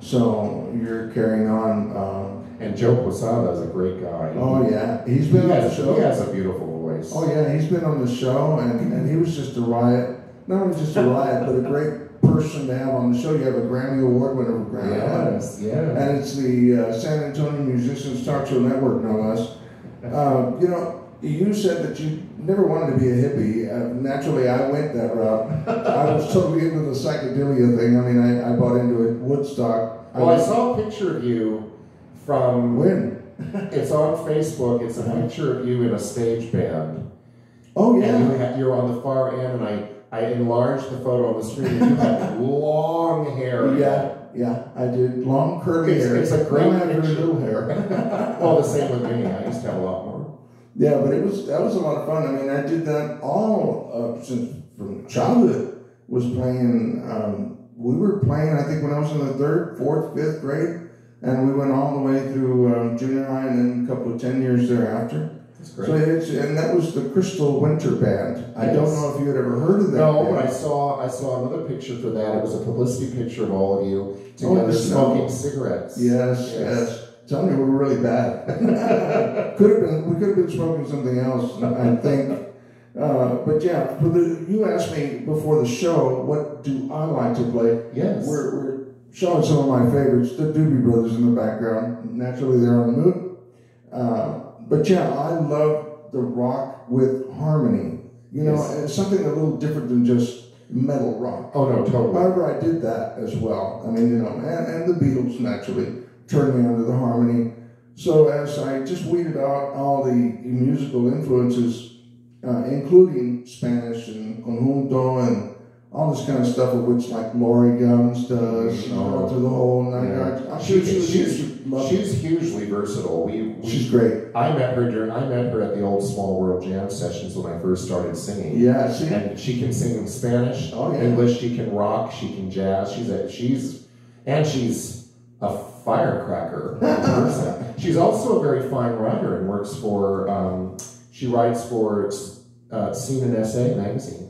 A: So you're carrying on.
B: And Joe Posada is a great guy.
A: oh yeah, he's
B: he,
A: been on the show.
B: he has a beautiful voice.
A: Oh yeah, he's been on the show, and, and he was just a riot. Not only just a riot, but a great person to have on the show. You have a Grammy Award winner for Grammy.
B: Yes, yeah.
A: and it's the uh, San Antonio Musicians Talk Show Network, no less. Uh, you know, you said that you never wanted to be a hippie. Uh, naturally, I went that route. I was totally into the psychedelia thing. I mean, I, I bought into it. Woodstock.
B: Well, I
A: was-
B: saw a picture of you from.
A: when.
B: It's on Facebook. It's a picture of you in a stage band,
A: Oh
B: and you
A: yeah.
B: had, you're on the far end. And I, I enlarged the photo on the screen. And you had long hair.
A: Yeah, yeah, I did long curly
B: It's-
A: hair.
B: it's a great
A: I have
B: picture.
A: little hair.
B: Well, the same with me. I used to have a lot more.
A: Yeah, but it was that was a lot of fun. I mean, I did that all uh, since from childhood. Was playing. Um, we were playing. I think when I was in the third, fourth, fifth grade, and we went all the way through um, junior high, and then a couple of ten years thereafter.
B: That's
A: So it's and that was the Crystal Winter Band. I don't know if you had ever heard of that.
B: No,
A: band.
B: but I saw I saw another picture for that. It was a publicity picture of all of you
A: Oh,
B: together
A: the
B: smoking
A: snow.
B: cigarettes.
A: Yes, yes. Tell me we were really bad. could have been. We could have been smoking something else. I think. Uh, but yeah, the, you asked me before the show, what do I like to play?
B: Yes.
A: We're, we're showing some of my favorites. The Doobie Brothers in the background. Naturally, they're on the move. Uh, but yeah, I love the rock with harmony. You know,
B: Yes.
A: it's something a little different than just metal rock.
B: Oh no, totally.
A: However, I did that as well. I mean, you know, and, and the Beatles naturally turned me onto the harmony. So as I just weeded out all the musical influences, uh, including Spanish and conjunto and all this kind of stuff, of which like Laurie Guns does, you know,
B: Oh.
A: through the whole nine
B: Yeah.
A: yards. I'm sure
B: She's,
A: she
B: she's, she's hugely versatile. We, we
A: She's great.
B: I met her during I met her at the old Small World Jam sessions when I first started singing.
A: Yeah, see,
B: And she can sing in Spanish,
A: Oh, yeah.
B: English. She can rock. She can jazz. She's a she's and she's a firecracker. person. she's also a very fine writer and works for. Um, she writes for uh, Scene in SA magazine.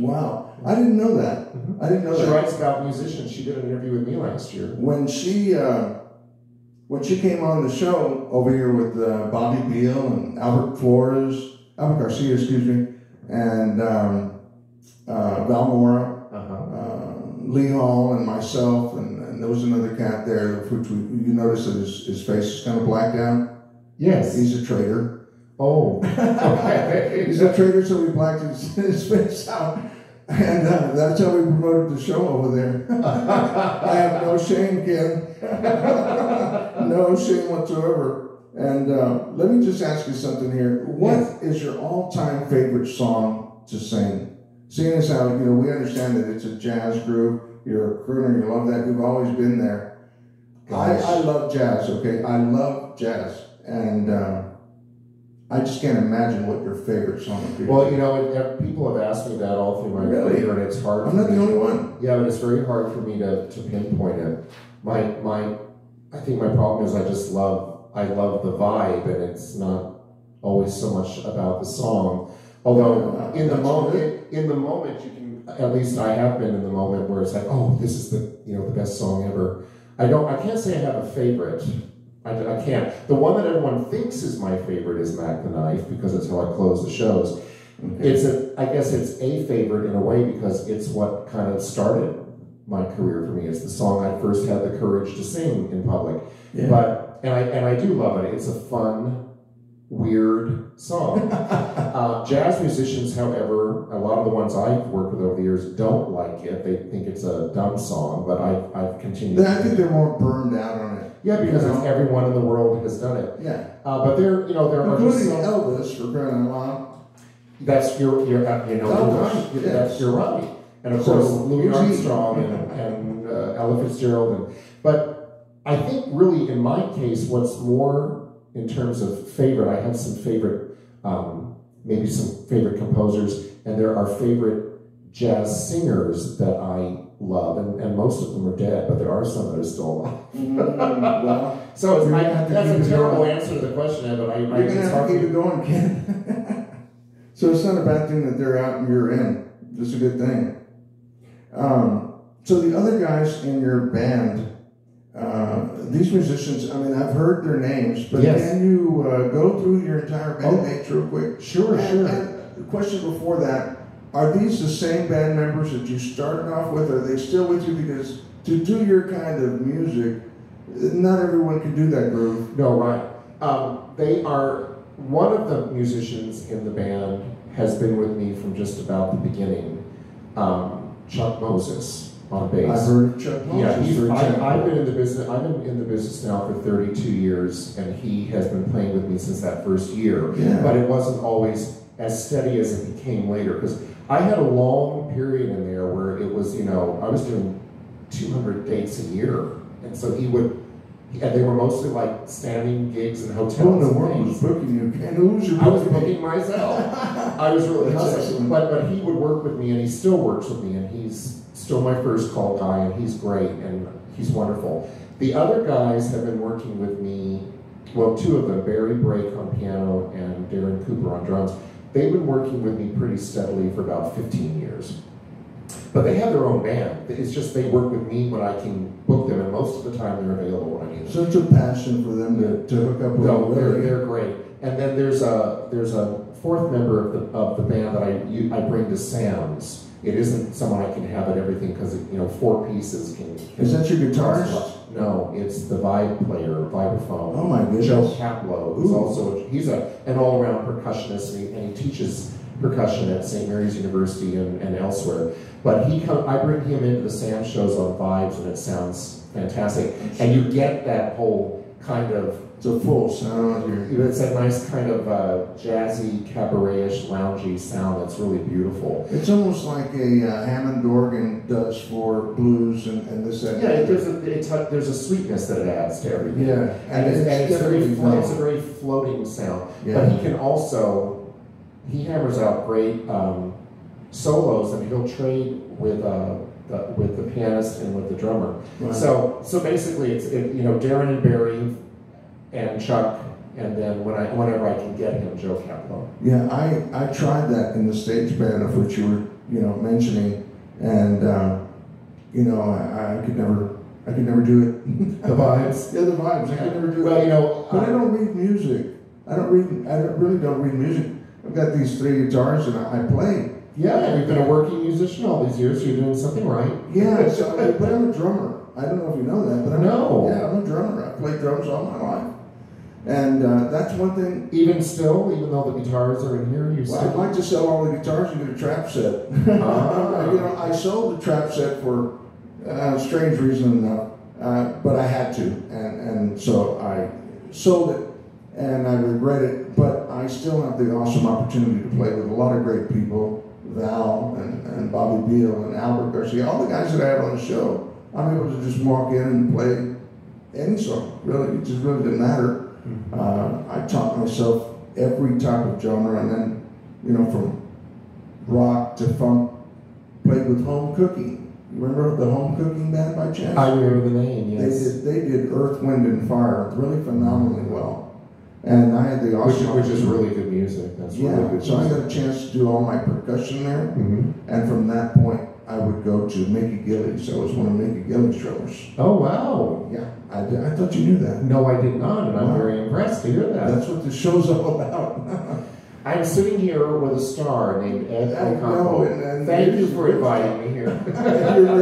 A: Wow, I didn't know that. I didn't know
B: She
A: that.
B: writes about musicians. She did an interview with me last year.
A: when she uh, when she came on the show over here with uh, Bobby Beal and Albert Flores, Albert Garcia, excuse me, and um, uh, Val Mora,
B: Uh-huh.
A: uh, Lee Hall, and myself, and, and there was another cat there, which we, you notice that his, his face is kind of blacked out.
B: Yes.
A: He's a traitor.
B: Oh. Okay.
A: He's a traitor, so we blacked his, his face out. And uh, that's how we promoted the show over there. I have no shame, Ken. no shame whatsoever. And uh, let me just ask you something here. What is your all-time favorite song to sing? Seeing as how you know we understand that it's a jazz group, you're a crooner, you love that, you've always been there. I, I love jazz. Okay, I love jazz, and uh, I just can't imagine what your favorite song would be.
B: Well, you know, it, it- people have asked me that all through my
A: Really?
B: career, and it's hard.
A: I'm not the only one.
B: Yeah, but it's very hard for me to, to pinpoint it. My my, I think my problem is I just love I love the vibe, and it's not always so much about the song. Although in the moment, in, in the moment, you can at least I have been in the moment where it's like, oh, this is the you know the best song ever. I don't. I can't say I have a favorite. I, I can't. The one that everyone thinks is my favorite is Mack the Knife because it's how I close the shows. It's a, I guess it's a favorite in a way because it's what kind of started my career for me. It's the song I first had the courage to sing in public.
A: Yeah.
B: But and I and I do love it. It's a fun, weird song. uh, jazz musicians, however, a lot of the ones I've worked with over the years don't like it. They think it's a dumb song. But I I've continued.
A: I think they're more burned out on it.
B: Yeah, because
A: you know?
B: everyone in the world has done it.
A: Yeah,
B: Uh, but there, you know, there are just
A: including
B: some-
A: Elvis for crying out.
B: That's your, your you know,
A: Oh,
B: you're right.
A: yes.
B: That's you're right. And of
A: So,
B: course, Louis? Armstrong and, and uh, Ella Fitzgerald. And, but I think really in my case, what's more in terms of favorite, I have some favorite, um, maybe some favorite composers, and there are favorite jazz singers that I love, and, and most of them are dead, but there are some that are still alive.
A: Mm, well,
B: So it's,
A: You're
B: I,
A: have to
B: that's
A: keep
B: a
A: it
B: terrible
A: going.
B: answer to the question, but I, I
A: you're gonna
B: it's
A: have to keep it going, Ken. so it's not a bad thing that they're out and you're in. It's a good thing. Um, so the other guys in your band, uh, these musicians, I mean, I've heard their names, but
B: Yes.
A: can you uh, go through your entire band
B: Oh.
A: real quick?
B: Sure,
A: And-
B: sure.
A: and the question before that, are these the same band members that you started off with? Are they still with you? Because to do your kind of music, not everyone can do that groove.
B: No, right. Um, they are one of the musicians in the band has been with me from just about the beginning. Um, Chuck Moses on bass.
A: I've heard Chuck
B: yeah,
A: Moses, example.
B: I, I've been in the business. I've been in the business now for 32 years, and he has been playing with me since that first year.
A: Yeah.
B: But it wasn't always as steady as it became later because I had a long period in there where it was, you know, I was doing 200 dates a year, and so he would, and they were mostly like standing gigs in hotels.
A: Who in the world was booking you? And who's your
B: I was
A: booking?
B: booking myself. I was really hustling. But but he would work with me, and he still works with me, and he's still my first call guy, and he's great, and he's wonderful. The other guys have been working with me. Well, two of them, Barry Brake on piano and Darren Cooper on drums. They've been working with me pretty steadily for about 15 years. But they have their own band. It's just they work with me when I can book them, and most of the time they're available when I need them.
A: Such a passion for them to, to hook up with
B: No, they're, they're great. And then there's a there's a fourth member of the of the band that I I bring to Sam's. It isn't someone I can have at everything because you know four pieces can.
A: Is that your guitarist?
B: No, it's the vibe player, vibraphone.
A: Oh my goodness.
B: Joe Caplow, who's
A: Ooh.
B: also he's a an all around percussionist and he, and he teaches percussion at St. Mary's University and, and elsewhere. But he come, I bring him into the Sam shows on vibes and it sounds fantastic. And you get that whole kind of
A: It's a full sound.
B: Know, it's that nice kind of uh, jazzy, cabaret-ish, loungy sound that's really beautiful.
A: it's almost like a uh, Hammond organ does for blues and, and this that.
B: Yeah, it, there's a it's a, there's a sweetness that it adds to everything.
A: Yeah,
B: and, it's, and it's, very it's a very floating sound.
A: Yeah.
B: But he can also he hammers out great um, solos, and he'll trade with uh, the, with the pianist and with the drummer.
A: Right.
B: So so basically, it's it, you know Darren and Barry and Chuck, and then when I whenever I can get him, Joe Caplow.
A: Yeah, I, I tried that in the stage band of which you were, you know, mentioning, and uh, you know, I, I could never, I could never do it.
B: The vibes.
A: yeah, the vibes. I could never do
B: Well,
A: it.
B: you know,
A: But I
B: um,
A: don't read music. I don't read. I don't, really don't read music. I've got these three guitars and I, I play.
B: yeah, you've been a working musician all these years. So you're doing something right.
A: Yeah, so, but I'm a drummer. I don't know if you know that, but I'm
B: No.
A: Yeah, I'm a drummer. I played drums all my life, and uh, that's one thing.
B: Even still, even though the guitars are in here, you
A: Well, I'd
B: still.
A: like to sell all the guitars and get a trap set.
B: Ah.
A: you know, I sold the trap set for uh, strange reason enough, uh, but I had to, and and so I sold it, and I regret it. But I still have the awesome opportunity to play with a lot of great people, Val and, and Bobby Beal and Albert Garcia, all the guys that I have on the show. I'm able to just walk in and play any song. Really, it just really didn't matter. Uh, I taught myself every type of genre, and then you know from rock to funk. Played with Home Cooking. Remember the Home Cooking band by chance?
B: I remember the name. Yes, They
A: did. They did Earth, Wind, and Fire really phenomenally well, and I had the
B: Which,
A: awesome.
B: which is really good music. That's
A: yeah.
B: really good.
A: so I
B: music.
A: got a chance to do all my percussion there,
B: Mhm.
A: and from that point, I would go to Mickey Gilley's. I was one of Mickey Gilley's drummers.
B: Oh wow.
A: Yeah, I, did- I thought you knew that.
B: No, I did not, and I'm very impressed to hear that.
A: That's what the show's all about.
B: I'm sitting here with a star named Ed
A: I know,
B: Ocampo.
A: and- and
B: Thank you for inviting me here.
A: You're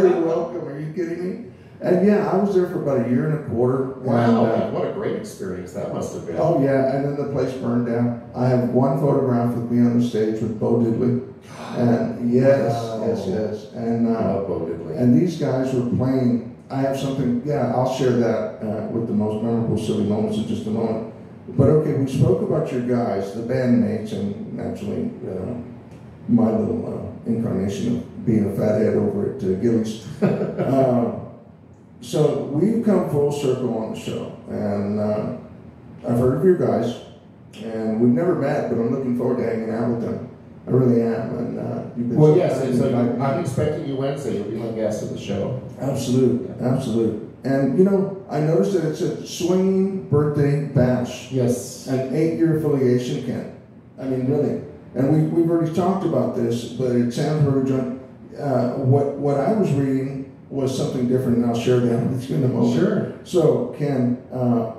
A: very welcome. Are you kidding me? And yeah, I was there for about a year and a quarter.
B: Wow,
A: and, uh,
B: what a great experience that must have been.
A: Oh yeah, and then the place burned down. I have one photograph with me on the stage with Bo Diddley, and yes,
B: Wow.
A: yes, yes, and
B: I
A: uh,
B: love Bo Diddley.
A: and these guys were playing. I have something. Yeah, I'll share that uh, with the most memorable silly moments in just a moment. But okay, we spoke about your guys, the bandmates, and naturally uh, my little uh, incarnation of being a fathead over at uh, Gilley's. so we've come full circle on the show, and uh, I've heard of your guys, and we've never met, but I'm looking forward to hanging out with them. I really am, and uh, you've been
B: well,
A: so
B: yes,
A: kind
B: and so
A: to invite.
B: I'm expecting you Wednesday. You'll be my guest of the show.
A: Absolute, absolute. And you know, I noticed that it's a swinging birthday bash,
B: Yes.
A: an eight-year affiliation, Ken. I mean, really. And we we've already talked about this, but it sounds very. Uh, what what I was reading was something different, and I'll share that with you in a moment.
B: Sure.
A: So, Ken, uh,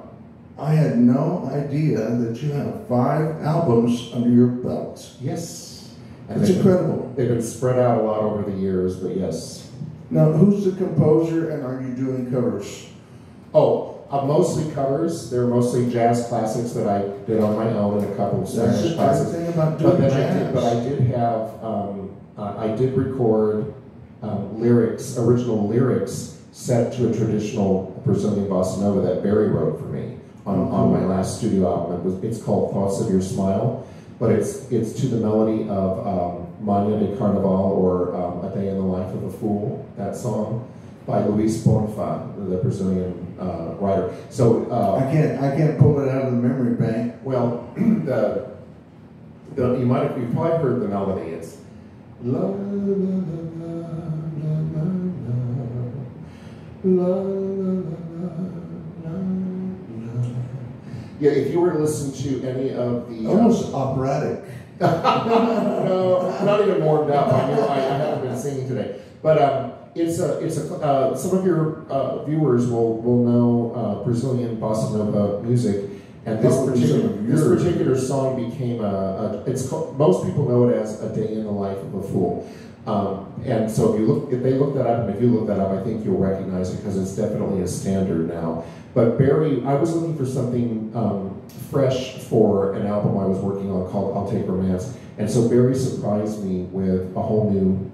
A: I had no idea that you have five albums under your belt.
B: Yes. And
A: It's
B: they've been-
A: incredible.
B: They've been spread out a lot over the years, but yes.
A: Now, who's the composer, and are you doing covers?
B: Oh, uh, mostly covers. They're mostly jazz classics that I did on my own and a couple of Spanish classics.
A: thing about
B: But
A: doing
B: then I did, but I did have, um, uh, I did record um, lyrics, original lyrics set to a traditional Brazilian bossa nova that Barry wrote for me on, on my last studio album. It was, it's called Thoughts of Your Smile, but it's it's to the melody of um, Manhã de Carnaval or um, A Day in the Life of a Fool, that song by Luis Bonfa, the Brazilian uh, writer. So uh,
A: I can't I can't pull it out of the memory bank.
B: well, the, the you might have you've probably heard the melody. It's la la la la la la la la la. Yeah, if you were to listen to any of the uh,
A: Almost operatic.
B: no, not even warmed up. I know I, I haven't been singing today, but um, it's a it's a uh, some of your uh, viewers will will know uh, Brazilian bossa nova music, and this particular this particular song became a, a it's called, most people know it as a day in the life of a fool. Um, and so if you look, if they look that up, and if you look that up, I think you'll recognize it because it's definitely a standard now. But Barry, I was looking for something um, fresh for an album I was working on called "I'll Take Romance," and so Barry surprised me with a whole new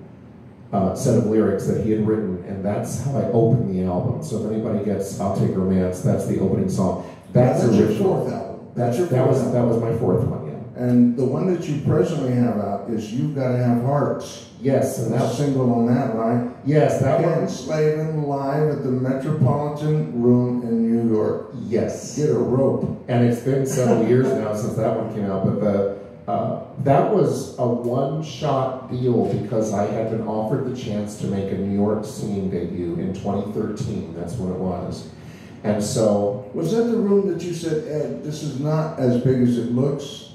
B: uh, set of lyrics that he had written, and that's how I opened the album. So if anybody gets "I'll Take Romance," that's the opening song. That's,
A: That's your fourth album.
B: That's
A: your
B: that was
A: album.
B: that was my fourth one.
A: And the one that you presently have out is "You've Got to Have Hearts."
B: Yes, and
A: That's
B: that
A: single on that, right?
B: yes that
A: Ken
B: one.
A: Slavin live at the Metropolitan Room in New York.
B: Yes.
A: Get a rope.
B: and it's been several years now since that one came out. But the uh, that was a one-shot deal because I had been offered the chance to make a New York singing debut in 2013. That's what it was, and so
A: Was that the room that you said, Ed, this is not as big as it looks?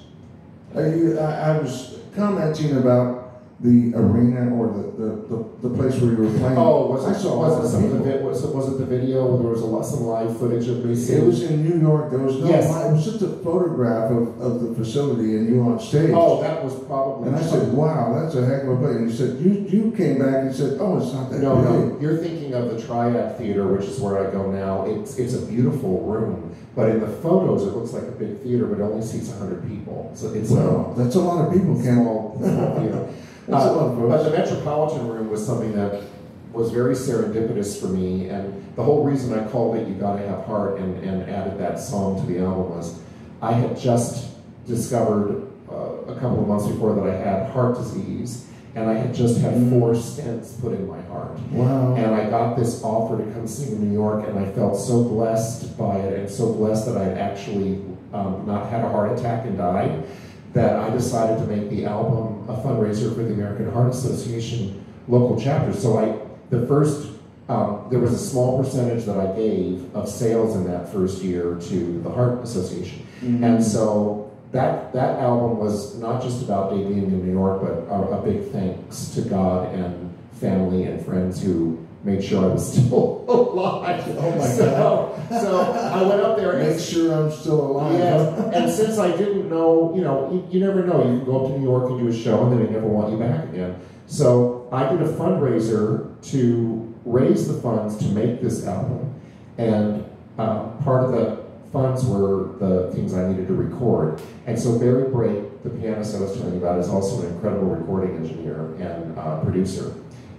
A: I, I was commenting about the arena or the, the, the, the place where you were playing.
B: Oh, was
A: I
B: it,
A: saw
B: was it some of the was it, was it the video where there was a lot, some live footage of me
A: It was in New York. There was no.
B: Yes.
A: It was just a photograph of, of the facility and you on stage.
B: Oh, that was probably.
A: And I said, "Wow, that's a heck of a place." And you said, "You you came back and said, oh, it's not that
B: No,
A: big."
B: no, you're thinking of the Triad Theater, which is where I go now. It's it's a beautiful room, but in the photos it looks like a big theater, but it only seats 100 people. So it's
A: Wow, that's a lot of people,
B: a
A: Ken.
B: small, small theater.
A: That's a
B: Uh,
A: lot of
B: But the. Metropolitan Room was something that was very serendipitous for me, and the whole reason I called it "You Gotta Have Heart" and, and added that song to the album was I had just discovered uh, a couple of months before that I had heart disease, and I had just had
A: Mm.
B: four stents put in my heart.
A: Wow.
B: And I got this offer to come sing in New York, and I felt so blessed by it, and so blessed that I'd actually um, not had a heart attack and died, that I decided to make the album a fundraiser for the American Heart Association local chapter. So I, the first, um, there was a small percentage that I gave of sales in that first year to the Heart Association.
A: Mhm.
B: And so that that album was not just about debuting in New York, but a, a big thanks to God and family and friends who made sure I was still alive.
A: Oh my
B: so, So I went up there and
A: Make sure I'm still alive.
B: Yes, and since I didn't know, you know, you, you never know. You can go up to New York and do a show, and then they never want you back again. So I did a fundraiser to raise the funds to make this album, and uh, part of the funds were the things I needed to record. And so Barry Brake, the pianist I was telling you about, is also an incredible recording engineer and uh, producer.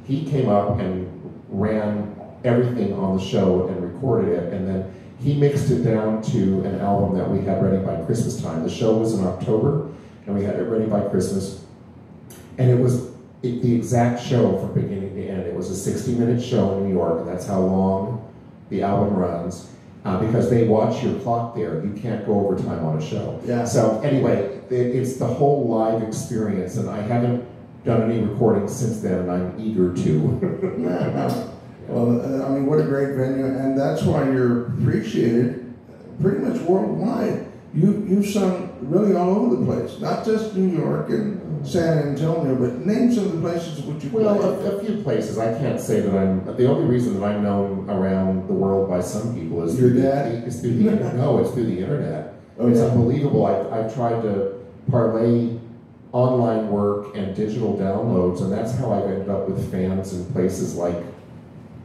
B: He came up and ran everything on the show and recorded it, and then he mixed it down to an album that we had ready by Christmas time. The show was in October, and we had it ready by Christmas. And it was it, the exact show from beginning to end. It was a 60 minute show in New York, and that's how long the album runs. Uh, because they watch your clock there. You can't go over time on a show.
A: Yeah.
B: So, anyway, it, it's the whole live experience, and I haven't done any recordings since then, and I'm eager to.
A: Well, uh, I mean, what a great venue, and that's why you're appreciated pretty much worldwide. You you've sung really all over the place, not just New York and San Antonio, but name some of the places which you
B: Well,
A: played.
B: a, a few places. I can't say that I'm. The only reason that I'm known around the world by some people is
A: Your
B: through
A: dad?
B: The, is through the no, it's through the internet.
A: Oh,
B: it's
A: yeah.
B: unbelievable. I, I've tried to parlay online work and digital downloads, and that's how I've ended up with fans in places like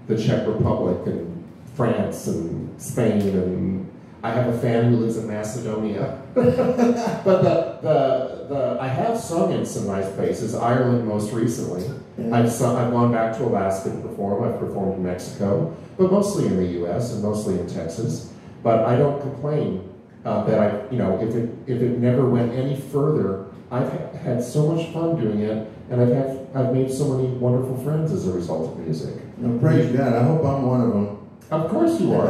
B: the Czech Republic and France and Spain, and I have a fan who lives in Macedonia. but the, the, the I have sung in some nice places. Ireland most recently.
A: Yeah.
B: I've sung, I've gone back to Alaska to perform. I've performed in Mexico, but mostly in the U.S. and mostly in Texas. But I don't complain uh, that I, you know, if it if it never went any further, I've ha- had so much fun doing it, and I've had I've made so many wonderful friends as a result of music.
A: Now, praise God. I hope I'm one of them.
B: Of course you are.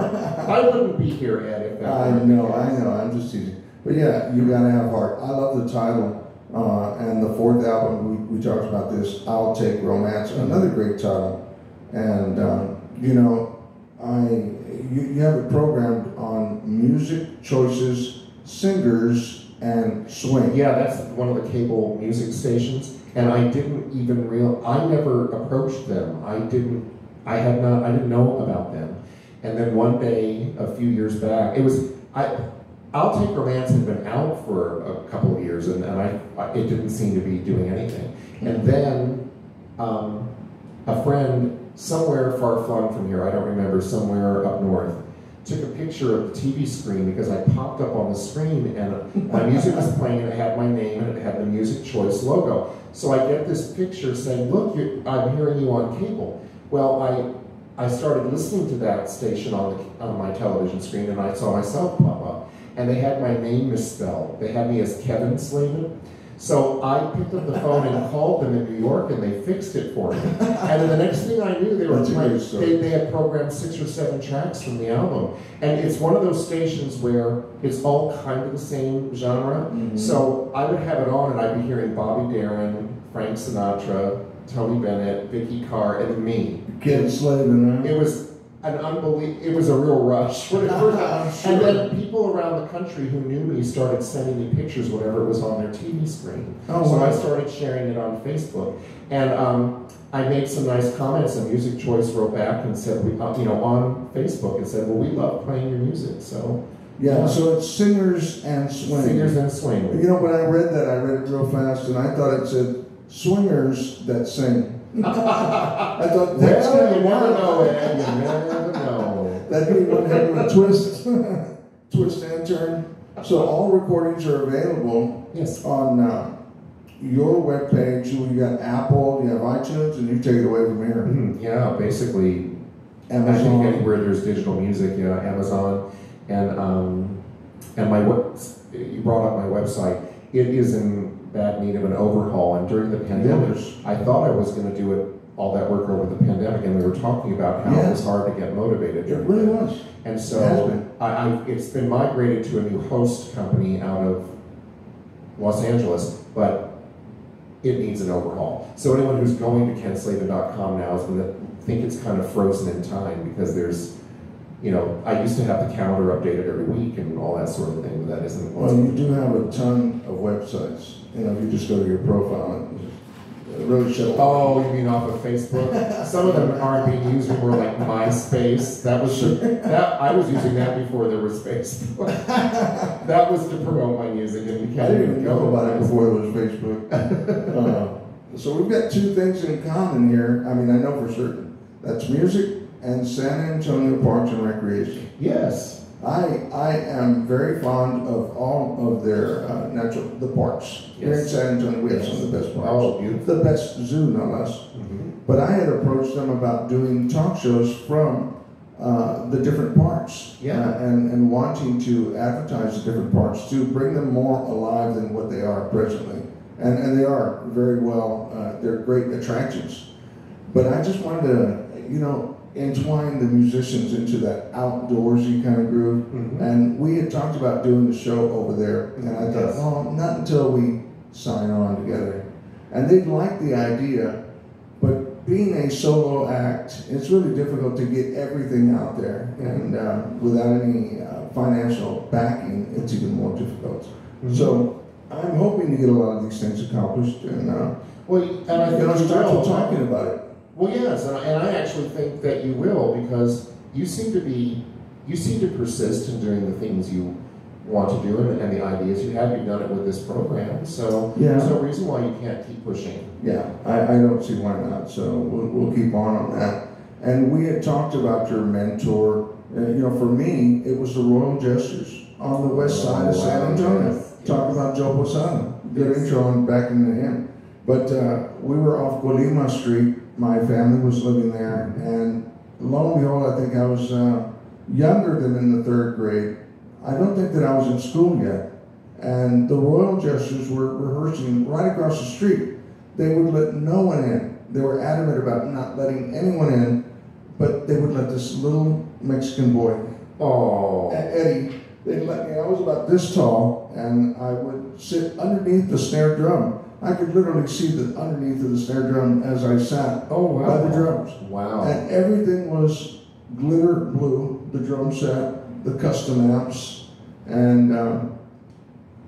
B: I wouldn't be here, Ed, if that
A: I
B: the
A: know,
B: case.
A: I know. I'm just teasing. But yeah, you gotta have heart. I love the title. Uh, and the fourth album, we, we talked about this. I'll take romance. Another great title. And um, you know, I you, you have it programmed on music choices, singers, and swing.
B: Yeah, that's one of the cable music stations, and I didn't even real. I never approached them. I didn't. I had not. I didn't know about them. And then one day, a few years back, it was I. I'll Take Romance had been out for a couple of years, and, and I, I it didn't seem to be doing anything. And then um, a friend somewhere far flung from here, I don't remember, somewhere up north, took a picture of the TV screen because I popped up on the screen and my music was playing and it had my name and it had the Music Choice logo. So I get this picture saying, look, I'm hearing you on cable. Well, I, I started listening to that station on, the, on my television screen and I saw myself pop up. And they had my name misspelled. They had me as Kevin Slavin. So I picked up the phone and called them in New York, and they fixed it for me. And then the next thing I knew, they were playing. They, they had programmed six or seven tracks from the album, and it's one of those stations where it's all kind of the same genre.
A: Mhm.
B: So I would have it on, and I'd be hearing Bobby Darin, Frank Sinatra, Tony Bennett, Vikki Carr, and me.
A: Kid slaving, huh?
B: It was an unbelievable. It was a real rush when it first
A: I'm
B: And then people around the country who knew me started sending me pictures whenever it was on their TV screen.
A: Oh,
B: so
A: wow.
B: I started sharing it on Facebook, and um, I made some nice comments. And Music Choice wrote back and said, we, uh, you know, on Facebook and said, well, we love playing your music. So
A: Yeah, so it's singers and swing.
B: singers and swing.
A: You know, when I read that, I read it real fast, and I thought it said swingers that sing. I thought that's
B: well,
A: kind of wild.
B: know, Ed. You never know.
A: That'd be one heck of a twist, twist and turn. So all recordings are available
B: Yes.
A: on uh, your webpage. You got Apple, you have iTunes, and you take it away from here.
B: Mhm, Yeah, basically Amazon. I think anywhere there's digital music, yeah, Amazon, and um, and my web, you brought up my website. It is in bad need of an overhaul, and during the pandemic. I thought I was going to do it all that work over the pandemic, and we were talking about how
A: Yeah.
B: it was hard to get motivated.
A: It really
B: that.
A: was.
B: And so
A: been.
B: I, I, it's been migrated to a new host company out of Los Angeles, but it needs an overhaul. So anyone who's going to kenslavin.com now is going to think it's kind of frozen in time because there's, you know, I used to have the calendar updated every week and all that sort of thing, but that isn't.
A: Well, you do have a ton of websites. You know, if you just go to your profile, and it really shows.
B: Oh, you mean off of Facebook? Some of them aren't being used anymore, like MySpace. That was the, that I was using that before there was Facebook. that was to promote my music, and you
A: I didn't even know about it before it was Facebook. uh, so we've got two things in common here. I mean, I know for certain. That's music and San Antonio Parks and Recreation.
B: Yes.
A: I I am very fond of all of their uh, natural the parks here in
B: Yes.
A: San Antonio. We have some of the best parks,
B: Oh, beautiful.
A: the best zoo, no less.
B: Mhm.
A: But I had approached them about doing talk shows from uh, the different parks,
B: Yeah.
A: uh, and and wanting to advertise the different parks to bring them more alive than what they are presently, and and they are very well. Uh, they're great attractions, but I just wanted to, you know, entwine the musicians into that outdoorsy kind of groove.
B: Mhm.
A: And we had talked about doing the show over there, and I thought,
B: Yes.
A: oh, not until we sign on together. And they'd like the idea, but being a solo act, it's really difficult to get everything out there. And uh, without any uh, financial backing, it's even more difficult.
B: Mhm.
A: So I'm hoping to get a lot of these things accomplished, and uh,
B: Well, and I
A: you
B: think
A: know,
B: you
A: start talking about it.
B: Well, yes, and I, and I actually think that you will because you seem to be, you seem to persist in doing the things you want to do and, and the ideas you have. You've done it with this program, so
A: Yeah.
B: there's no reason why you can't keep pushing.
A: Yeah, I, I don't see why not. So we'll, we'll keep on on that. And we had talked about your mentor. Uh, you know, for me, it was the Royal Jesters on the west side of San
B: Oh,
A: Antonio.
B: yes,
A: Talk
B: yes.
A: about Joe Posada. Good
B: Yes.
A: intro and back into him. But uh, we were off Colima Street. My family was living there. And lo and behold, I think I was uh, younger than in the third grade. I don't think that I was in school yet. And the Royal Jesters were rehearsing right across the street. They would let no one in. They were adamant about not letting anyone in, but they would let this little Mexican boy,
B: Oh,
A: Eddie, they'd let me. I was about this tall, and I would sit underneath the snare drum. I could literally see the underneath of the snare drum as I sat
B: oh wow,
A: by the drums.
B: Wow.
A: And everything was glitter blue, the drum set, the custom amps, and um,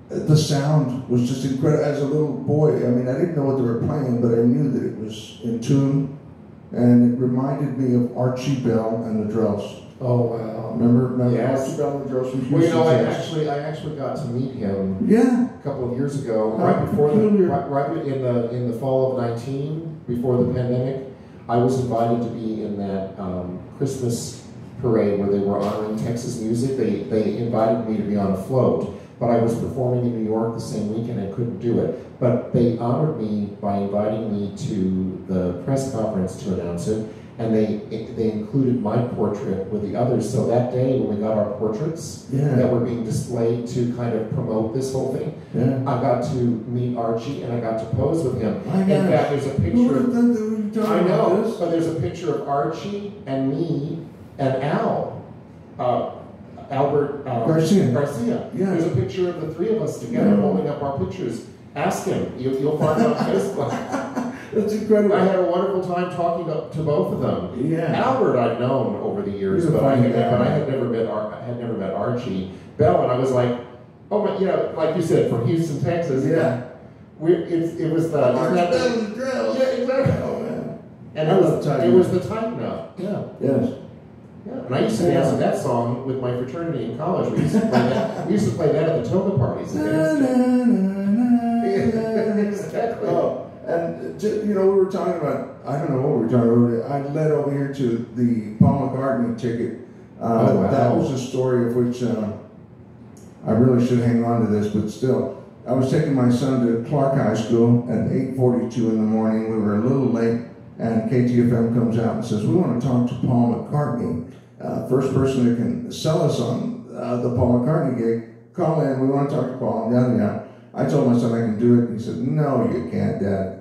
A: the sound was just incredible. As a little boy, I mean, I didn't know what they were playing, but I knew that it was in tune, and it reminded me of Archie Bell and the Drells.
B: Oh wow.
A: Remember, remember
B: Yes.
A: Archie Bell the from
B: Well, you know, I
A: Houston,
B: actually, I actually got to meet him
A: Yeah,
B: a couple of years ago,
A: How
B: right before the
A: peculiar.
B: right, right in the in the fall of nineteen, before the pandemic, I was invited to be in that um, Christmas parade where they were honoring Texas music. They they invited me to be on a float, but I was performing in New York the same weekend and I couldn't do it. But they honored me by inviting me to the press conference to announce it, and they they included my portrait with the others. So that day when we got our portraits that were being displayed to kind of promote this whole thing.
A: yeah.
B: I got to meet Archie and I got to pose with him.
A: My
B: In
A: gosh.
B: fact, there's a picture. Of,
A: thought that we were talking
B: I know, but there's a picture of Archie and me and Al, uh, Albert uh,
A: Garcia.
B: Garcia.
A: Yeah.
B: There's a picture of the three of us together
A: Yeah.
B: holding up our pictures. Ask him. You, you'll find it on Facebook.
A: That's incredible.
B: I had a wonderful time talking to, to both of them.
A: yeah.
B: Albert I'd known over the years, but I, had, but I had never met Ar- I had never met Archie Bell, and I was like, oh my, you know, like you said, from Houston, Texas.
A: Yeah.
B: we it's, it was the isn't that the-
A: Archie Bell.
B: yeah, exactly.
A: Oh, man.
B: And
A: I
B: it was it was the time now. Yeah.
A: Yes.
B: Yeah, and I used to dance to that song with my fraternity in college. We used to play that. We used to play that at the toga parties. and dance to it. exactly.
A: Oh, and you know, we were talking about, I don't know what we were talking about. I led over here to the Paul McCartney ticket. Uh,
B: Oh, wow.
A: That was a story of which uh, I really should hang on to this, but still. I was taking my son to Clark High School at 8.42 in the morning. We were a little late, and KTFM comes out and says, we want to talk to Paul McCartney. Uh, first person that can sell us on uh, the Paul McCartney gig, call in. We want to talk to Paul. Yada, yada. I told my son I can do it. He said, No, you can't, Dad.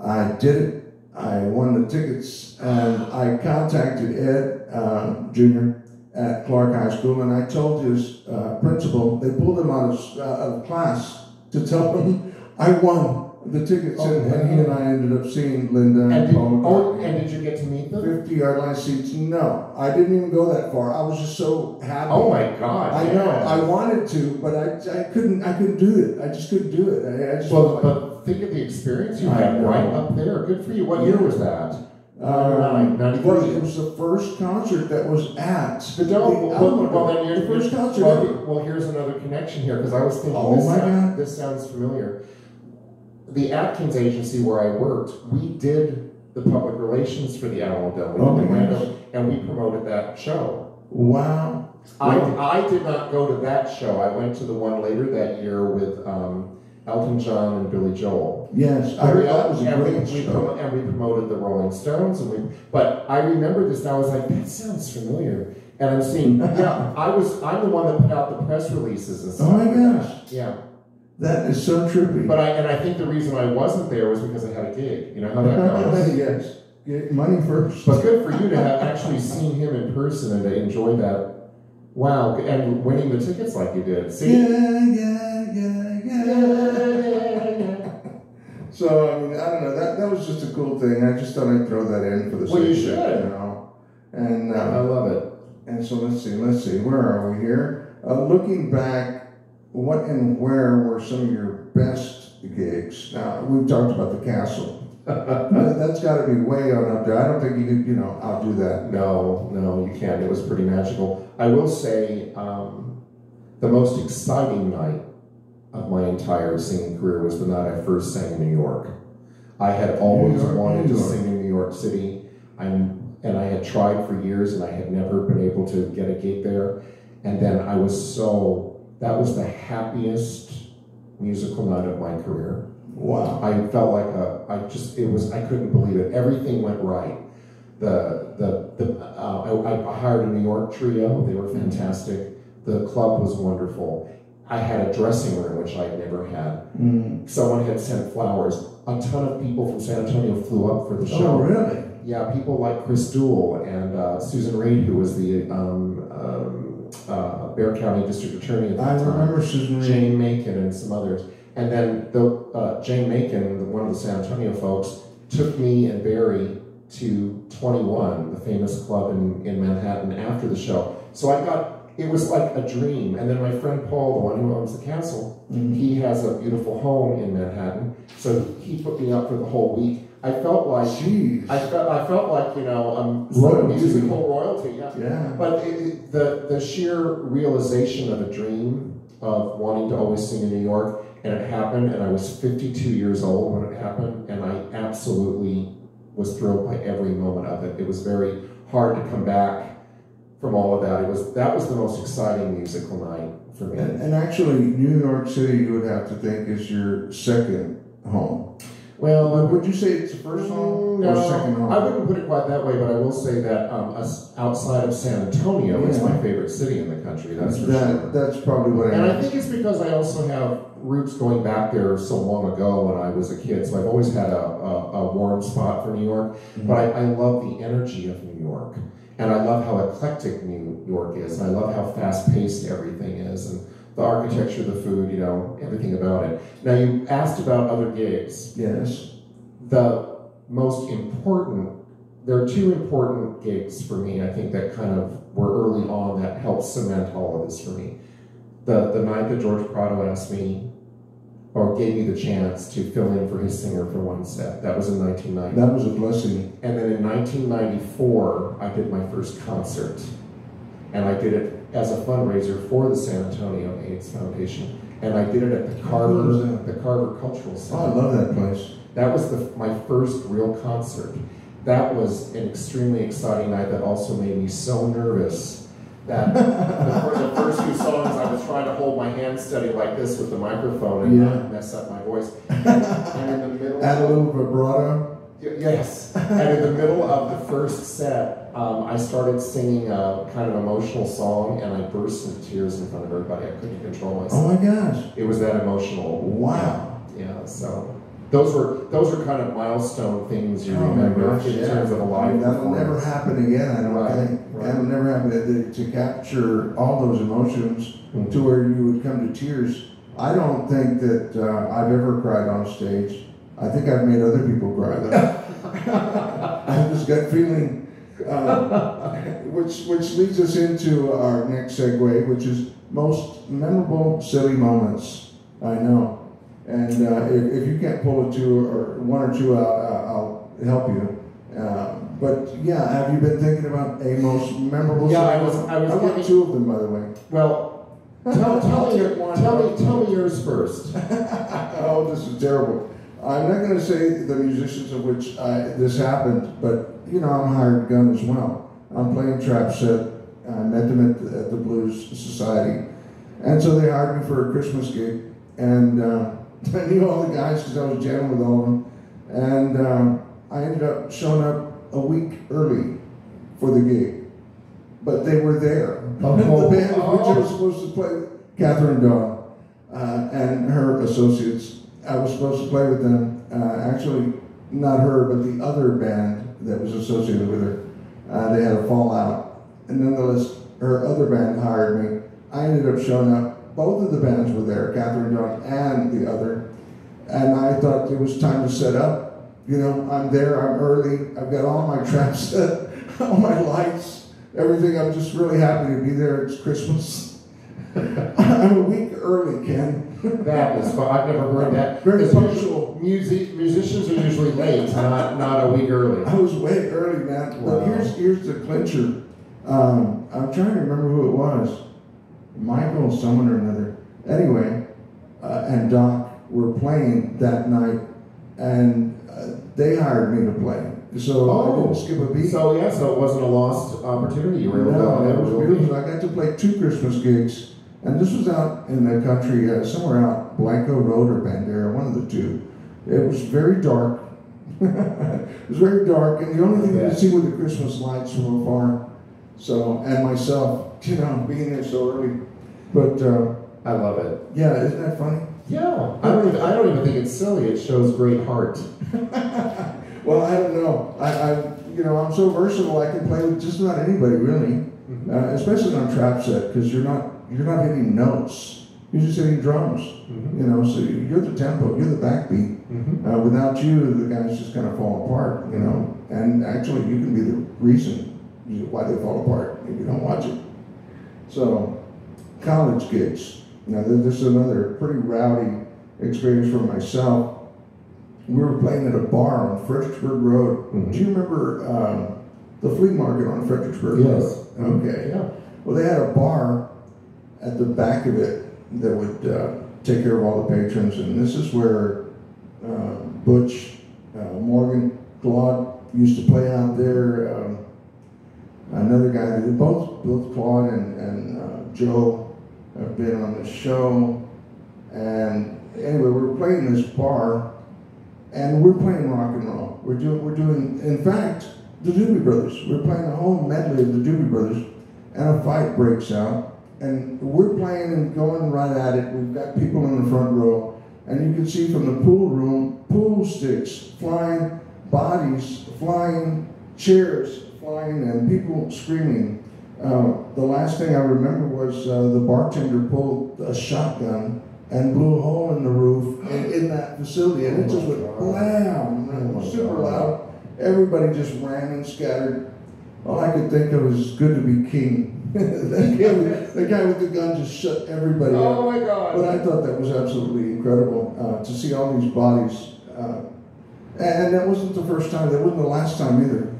A: I did it. I won the tickets, and I contacted Ed uh, Jr. at Clark High School, and I told his uh, principal. They pulled him out of, uh, of class to tell him I won the tickets,
B: Oh,
A: and, and he and I ended up seeing Linda and,
B: And did,
A: Paul
B: oh, and did you get to meet them?
A: 50 yard line seats. No, I didn't even go that far. I was just so happy.
B: Oh my God!
A: I know. I wanted to, but I, I couldn't. I couldn't do it. I just couldn't do it. I, I just
B: Well, but think of the experience you had right up there. Good for you. What year was that?
A: um,
B: 93.
A: well, it was the first concert that was at
B: The Dome. Well, well, then you're
A: the first concert
B: Well, well, here's another connection here because I was thinking.
A: Oh
B: this,
A: my
B: sound-
A: God.
B: this sounds familiar. The Atkins agency where I worked, we did the public relations for the Alamo Dome.
A: Oh
B: the and we promoted that show.
A: Wow.
B: I,
A: Wow.
B: I did not go to that show. I went to the one later that year with um, Elton John and Billy Joel.
A: Yes, I, that was a
B: and, we,
A: great
B: we
A: show.
B: promo- and we promoted the Rolling Stones, and we. But I remember this, and I was like, "That sounds familiar." And I'm seeing, yeah, I was, I'm the one that put out the press releases and stuff.
A: Oh my gosh.
B: Yeah,
A: That is so trippy.
B: but I and I think the reason I wasn't there was because I had a gig. You know how that goes.
A: yes. Get money first.
B: But good for you to have actually seen him in person and to enjoy that. Wow, and winning the tickets like you did. See.
A: yeah, yeah, yeah. So I mean, I don't know. That that was just a cool thing. I just thought I'd throw that in for the
B: Well, you
A: sake of it, you know. And uh,
B: I love it.
A: And so let's see, let's see, where are we here? Uh, looking back, what and where were some of your best gigs? Now, we've talked about the castle. That's got to be way on up there. I don't think you could, you know, outdo that.
B: No, no, you can't. It was pretty magical. I will say, um, the most exciting night of my entire singing career was the night I first sang in New York. I had always
A: York,
B: wanted to sing in New York City. I'm, and I had tried for years, and I had never been able to get a gig there. And then I was so that was the happiest musical night of my career.
A: Wow.
B: I felt like a, I just, it was, I couldn't believe it. Everything went right. The, the, the, uh, I, I hired a New York trio. They were fantastic. The club was wonderful. I had a dressing room, which I'd never had.
A: Mm.
B: Someone had sent flowers. A ton of people from San Antonio flew up for the show.
A: Oh, really?
B: Yeah, people like Chris Duell and uh, Susan Reed, who was the um, um, uh, Bexar County District Attorney at the
A: I
B: time.
A: remember Susan Reed.
B: Jane Macon and some others. And then the uh, Jane Macon, the- one of the San Antonio folks, took me and Barry to 21, the famous club in, in Manhattan, after the show. So I got, it was like a dream. And then my friend Paul, the one who owns the castle,
A: Mhm.
B: he has a beautiful home in Manhattan. So he put me up for the whole week. I felt like,
A: Jeez.
B: I felt, I felt like, you know, some
A: Royalty.
B: musical royalty. Yeah.
A: yeah.
B: But it, it- the the sheer realization of a dream of wanting to always sing in New York, and it happened, and I was 52 years old when it happened, and I absolutely was thrilled by every moment of it. It was very hard to come back from all of that. It was that was the most exciting musical night for me.
A: And, and actually, New York City, you would have to think, is your second home.
B: Well,
A: But would you say it's the first home
B: no,
A: or second home?
B: I wouldn't put it quite that way, but I will say that um, us outside of San Antonio is
A: Yeah.
B: my favorite city in the country. That's for
A: that,
B: sure.
A: That's probably what I
B: And I
A: meant.
B: think it's because I also have roots going back there so long ago when I was a kid. So I've always had a, a, a warm spot for New York.
A: Mm-hmm.
B: But I, I love the energy of New York. And I love how eclectic New York is. And I love how fast paced everything is. And the architecture, the food, you know, everything about it. Now, you asked about other gigs.
A: Yes.
B: The most important, there are two important gigs for me, I think, that kind of were early on that helped cement all of this for me. The, the night that George Prado asked me, or gave me the chance to fill in for his singer for one set, that was in 1990.
A: That was a blessing.
B: And then in 1994, I did my first concert. And I did it as a fundraiser for the San Antonio AIDS Foundation. And I did it at the Carver, the Carver Cultural Center.
A: Oh, I love that place.
B: That was the, my first real concert. That was an extremely exciting night that also made me so nervous that for the first few songs I was trying to hold my hand steady like this with the microphone and
A: Yeah.
B: not mess up my voice. And in the middle
A: Add a little vibrato.
B: Yes. and in the middle of the first set, um, I started singing a kind of emotional song, and I burst into tears in front of everybody. I couldn't control myself.
A: Oh my gosh.
B: It was that emotional.
A: Wow.
B: Yeah. So those were those are kind of milestone things you
A: Oh
B: remember
A: gosh,
B: in
A: yeah.
B: terms of a live
A: That'll never happen again, I don't
B: Right,
A: think.
B: right.
A: That'll never happen to, to capture all those emotions
B: Mhm.
A: to where you would come to tears. I don't think that uh, I've ever cried on stage. I think I've made other people cry though. I have this gut feeling, uh, which which leads us into our next segue, which is most memorable silly moments. I know, and uh, if, if you can't pull a two or one or two out, uh, I'll help you. Uh, but yeah, have you been thinking about a most memorable?
B: Yeah, I was- I was
A: want
B: giving-
A: two of them, by the way.
B: Well, tell, tell me your, tell me tell me yours first.
A: oh, this is terrible. I'm not going to say the musicians of which I, this happened, but you know, I'm hired gun as well. I'm playing trap set. I met them at the, at the Blues Society, and so they hired me for a Christmas gig, and uh, I knew all the guys because I was jamming with all of them, and um, I ended up showing up a week early for the gig, but they were there.
B: Oh.
A: the band of which I was
B: Oh.
A: supposed to play, Catherine Dawn uh, and her associates. I was supposed to play with them. Uh, actually, not her, but the other band that was associated with her. Uh, they had a fallout, and nonetheless, her other band hired me. I ended up showing up. Both of the bands were there, Catherine Dawn and the other, and I thought it was time to set up. You know, I'm there. I'm early. I've got all my traps set, all my lights, everything. I'm just really happy to be there. It's Christmas. I'm a week early, Ken.
B: That is fun. I've never heard that.
A: Very punctual.
B: Music, musicians are usually late, not not a week early.
A: I was way early, man.
B: Wow.
A: But here's here's the clincher. Um, I'm trying to remember who it was. Michael, someone or another. Anyway, uh, and Doc were playing that night, and uh, they hired me to play. So I
B: Oh.
A: didn't skip a beat.
B: So yeah, so it wasn't a lost opportunity. You were able
A: No, that
B: there
A: was beautiful. I got to play two Christmas gigs, and this was out in the country, uh, somewhere out Blanco Road or Bandera, one of the two. It was very dark. it was very dark, and the only thing you could see were the Christmas lights from afar. So, and myself, you know, being there so early. But uh,
B: I love it.
A: yeah, isn't that funny?
B: Yeah, I don't even I don't even think it's silly. It shows great heart.
A: Well, I don't know. I, I, you know, I'm so versatile. I can play with just about anybody, really.
B: Mm-hmm.
A: uh, especially on trap set because you're not you're not hitting notes. You're just hitting drums.
B: Mhm.
A: You know, so you're the tempo, you're the backbeat.
B: Mhm.
A: Uh, without you, the guys just kind of fall apart. You know, and actually, you can be the reason why they fall apart if you don't watch it. So, college gigs. Now, this is another pretty rowdy experience for myself. We were playing at a bar on Fredericksburg Road.
B: Mhm.
A: Do you remember um, the flea market on Fredericksburg
B: Yes.
A: Road? Okay.
B: Yeah.
A: Well, they had a bar at the back of it that would uh, take care of all the patrons, and this is where uh, Butch, uh, Morgan, Claude used to play out there. Um, another guy, both both Claude and, and uh, Joe have been on the show, and anyway, we're playing this bar, and we're playing rock and roll. We're doing we're doing, in fact, the Doobie Brothers. We're playing a whole medley of the Doobie Brothers and a fight breaks out, and we're playing and going right at it. We've got people in the front row, and you can see from the pool room pool sticks flying, bodies flying, chairs flying, and people screaming. Uh, the last thing I remember was uh, the bartender pulled a shotgun and blew a hole in the roof in, in that facility, and
B: Oh
A: it just went blam,
B: Oh my
A: super
B: God.
A: loud. Everybody just ran and scattered. All I could think of was good to be king. that, guy with, the guy with the gun just shut everybody up.
B: Oh my God.
A: But I thought that was absolutely incredible uh, to see all these bodies. Uh, and that wasn't the first time, that wasn't the last time either.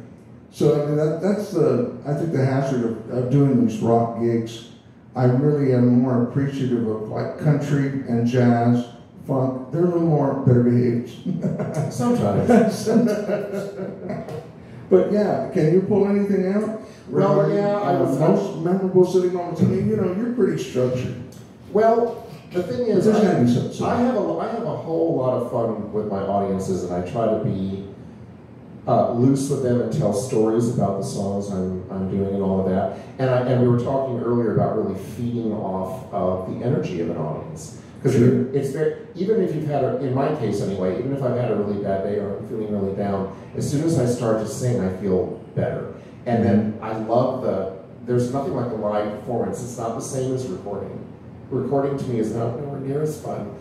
A: So I mean, that, that's the, I think the hazard of, of doing these rock gigs. I really am more appreciative of like country and jazz, funk. They're a little more better behaved.
B: Sometimes.
A: but yeah, can you pull anything out?
B: Well,
A: Regarding,
B: yeah, I was-
A: most memorable city moments. I mean, you know, you're pretty structured.
B: Well, the thing is, I,
A: gotta be some- some-
B: I have a I have a whole lot of fun with my audiences, and I try to be uh, loose with them and tell stories about the songs I'm, I'm doing and all of that. And I, and we were talking earlier about really feeding off of the energy of an audience because
A: Sure.
B: it's very even if you've had a in my case anyway, even if I've had a really bad day or I'm feeling really down, as soon as I start to sing, I feel better. And then I love the there's nothing like a live performance. It's not the same as recording. Recording to me is not nowhere near as fun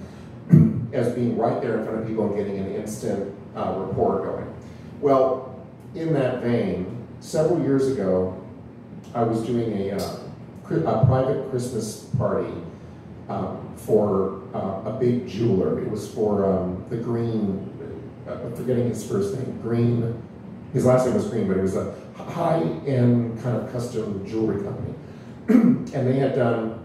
B: as being right there in front of people and getting an instant uh, rapport going. Well, in that vein, several years ago, I was doing a, uh, a private Christmas party um, for uh, a big jeweler. It was for um, the Green, uh, I'm forgetting his first name, Green. His last name was Green, but it was a high-end kind of custom jewelry company. and they had done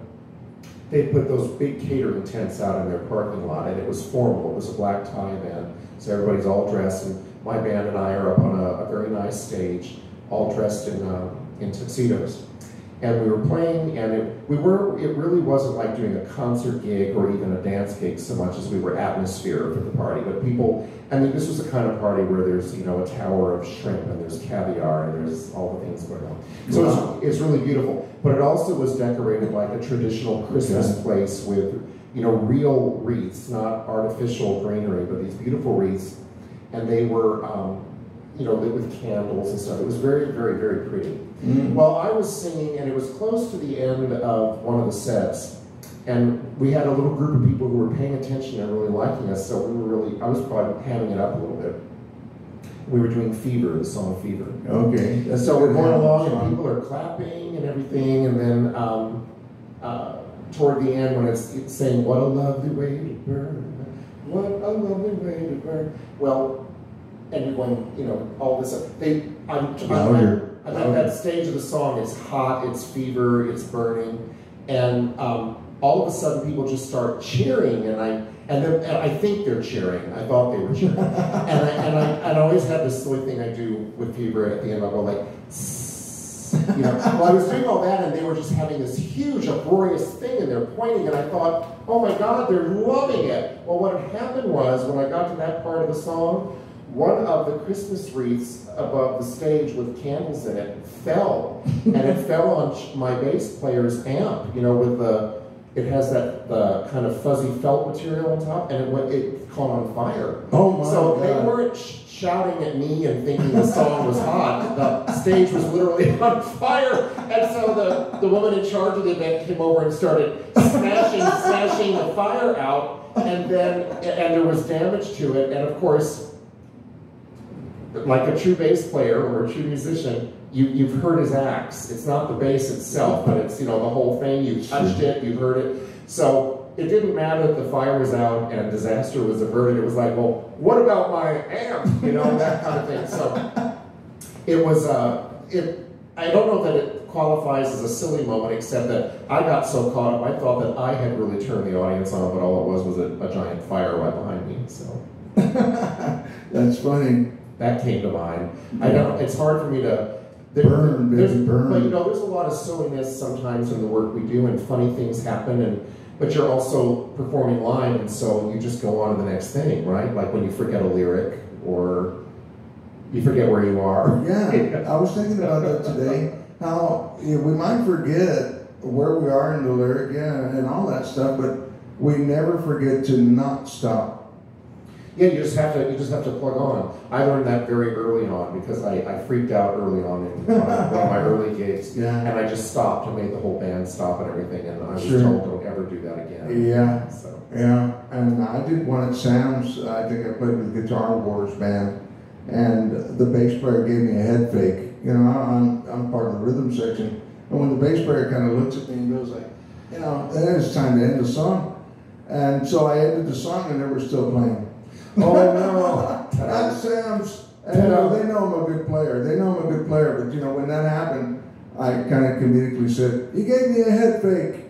B: they put those big catering tents out in their parking lot, and it was formal. It was a black tie event, so everybody's all dressed, and my band and I are up on a, a very nice stage, all dressed in uh, in tuxedos, and we were playing, and it, we were. It really wasn't like doing a concert gig or even a dance gig so much as we were atmosphere for the party. But people, I mean, this was the kind of party where there's you know a tower of shrimp and there's caviar and there's all the things going on. So
A: Wow.
B: it's, it's really beautiful. But it also was decorated like a traditional Christmas place with, you know, real wreaths, not artificial greenery, but these beautiful wreaths. And they were, um, you know, lit with candles and stuff. It was very, very, very pretty.
A: Mm.
B: Well, I was singing, and it was close to the end of one of the sets. And we had a little group of people who were paying attention and really liking us, so we were really, I was probably hamming it up a little bit. We were doing Fever, the song Fever.
A: Okay. That's
B: So we're going along and people are clapping and everything, and then um, uh, toward the end when it's, it's saying, "What a lovely way to burn, what a lovely way to burn." Well, and you're going, you know, all this. They, I'm, I'm,
A: Louder.
B: I'm at that stage of the song. It's hot, it's fever, it's burning, and um, all of a sudden people just start cheering, and I. And, then, and I think they're cheering. I thought they were cheering. and, I, and I, and I always have this silly thing I do with fever at the end. I'll go like, you know. Well, I was doing all that, and they were just having this huge, uproarious thing, and they're pointing, and I thought, oh my God, they're loving it. Well, what had happened was when I got to that part of the song, one of the Christmas wreaths above the stage with candles in it fell, and it fell on my bass player's amp. You know, with the it has that the kind of fuzzy felt material on top, and it went it caught on fire.
A: Oh my
B: So
A: God.
B: they weren't sh- shouting at me and thinking the song was hot. The stage was literally on fire, and so the, the woman in charge of the event came over and started smashing smashing the fire out, and then and there was damage to it, and of course. Like a true bass player or a true musician, you, you've heard his axe. It's not the bass itself, but it's you know the whole thing. You've touched it, you've heard it. So it didn't matter that the fire was out and disaster was averted. It was like, well, what about my amp? You know that kind of thing. So it was. Uh, it. I don't know that it qualifies as a silly moment, except that I got so caught up. I thought that I had really turned the audience on, but all it was was a, a giant fire right behind me. So
A: That's funny.
B: that came to mind. I don't. It's hard for me to. There-
A: Burn, baby,
B: there's-
A: burn.
B: But you know, there's a lot of silliness sometimes in the work we do, and funny things happen, and but you're also performing live, and so you just go on to the next thing, right? Like when you forget a lyric or you forget where you are.
A: Yeah, I was thinking about that today. How you know, we might forget where we are in the lyric, yeah, and all that stuff, but we never forget to not stop.
B: Yeah, you just have to you just have to plug on. I learned that very early on because I, I freaked out early on in one of one of my early gigs.
A: Yeah.
B: And I just stopped and made the whole band stop and everything and I was
A: Sure.
B: told don't ever do that again.
A: Yeah.
B: So
A: Yeah, and I did one at Sam's. I think I played with Guitar Wars band, and the bass player gave me a head fake. You know, I'm I'm part of the rhythm section, and when the bass player kind of looks at me and goes like, you know, then it's time to end the song, and so I ended the song and they were still playing.
B: Oh no!
A: At Sam's, you know, they know I'm a good player. They know I'm a good player, but you know, when that happened, I kind of comedically said, "You gave me a head fake."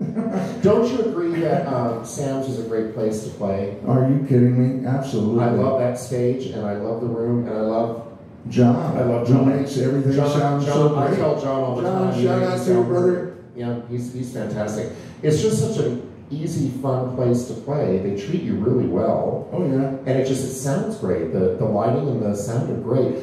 B: Don't you agree that um, Sam's is a great place to play?
A: Are you kidding me? Absolutely.
B: I love that stage, and I love the room, and I love
A: John.
B: I love
A: Who
B: John.
A: makes everything
B: John.
A: sound
B: John
A: so
B: I
A: great.
B: tell John all the
A: John,
B: time.
A: shout out to you,
B: sound
A: brother.
B: Yeah, he's he's fantastic. It's just such an easy, fun place to play. They treat you really well.
A: Oh yeah.
B: and it just it sounds great. The the lighting and the sound are great.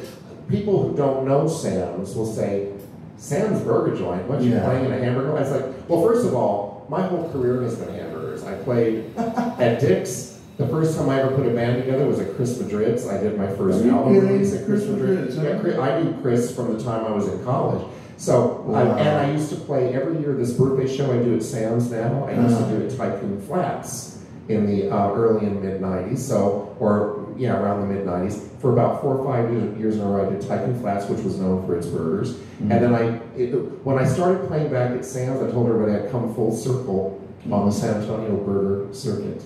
B: People who don't know Sam's will say, "Sam's Burger Joint. What you
A: Yeah.
B: playing in a hamburger?" I was like, "Well, first of all, my whole career has been hamburgers. I played at Dick's. The first time I ever put a band together was at Chris Madrid's. I did my first
A: oh,
B: album
A: kidding?
B: release at Chris. Madrid's. Yeah, I knew Chris from the time I was in college. So, I,
A: Wow.
B: and I used to play every year this birthday show I do at Sam's now. I used
A: Uh-huh.
B: to do it at Tycoon Flats in the uh, early and mid 90s. So, or yeah, around the mid 90s. For about four or five years, years in a row, I did Tycoon Flats, which was known for its burgers.
A: Mm-hmm.
B: And then I, it, when I started playing back at Sam's, I told everybody I'd come full circle on the San Antonio burger circuit.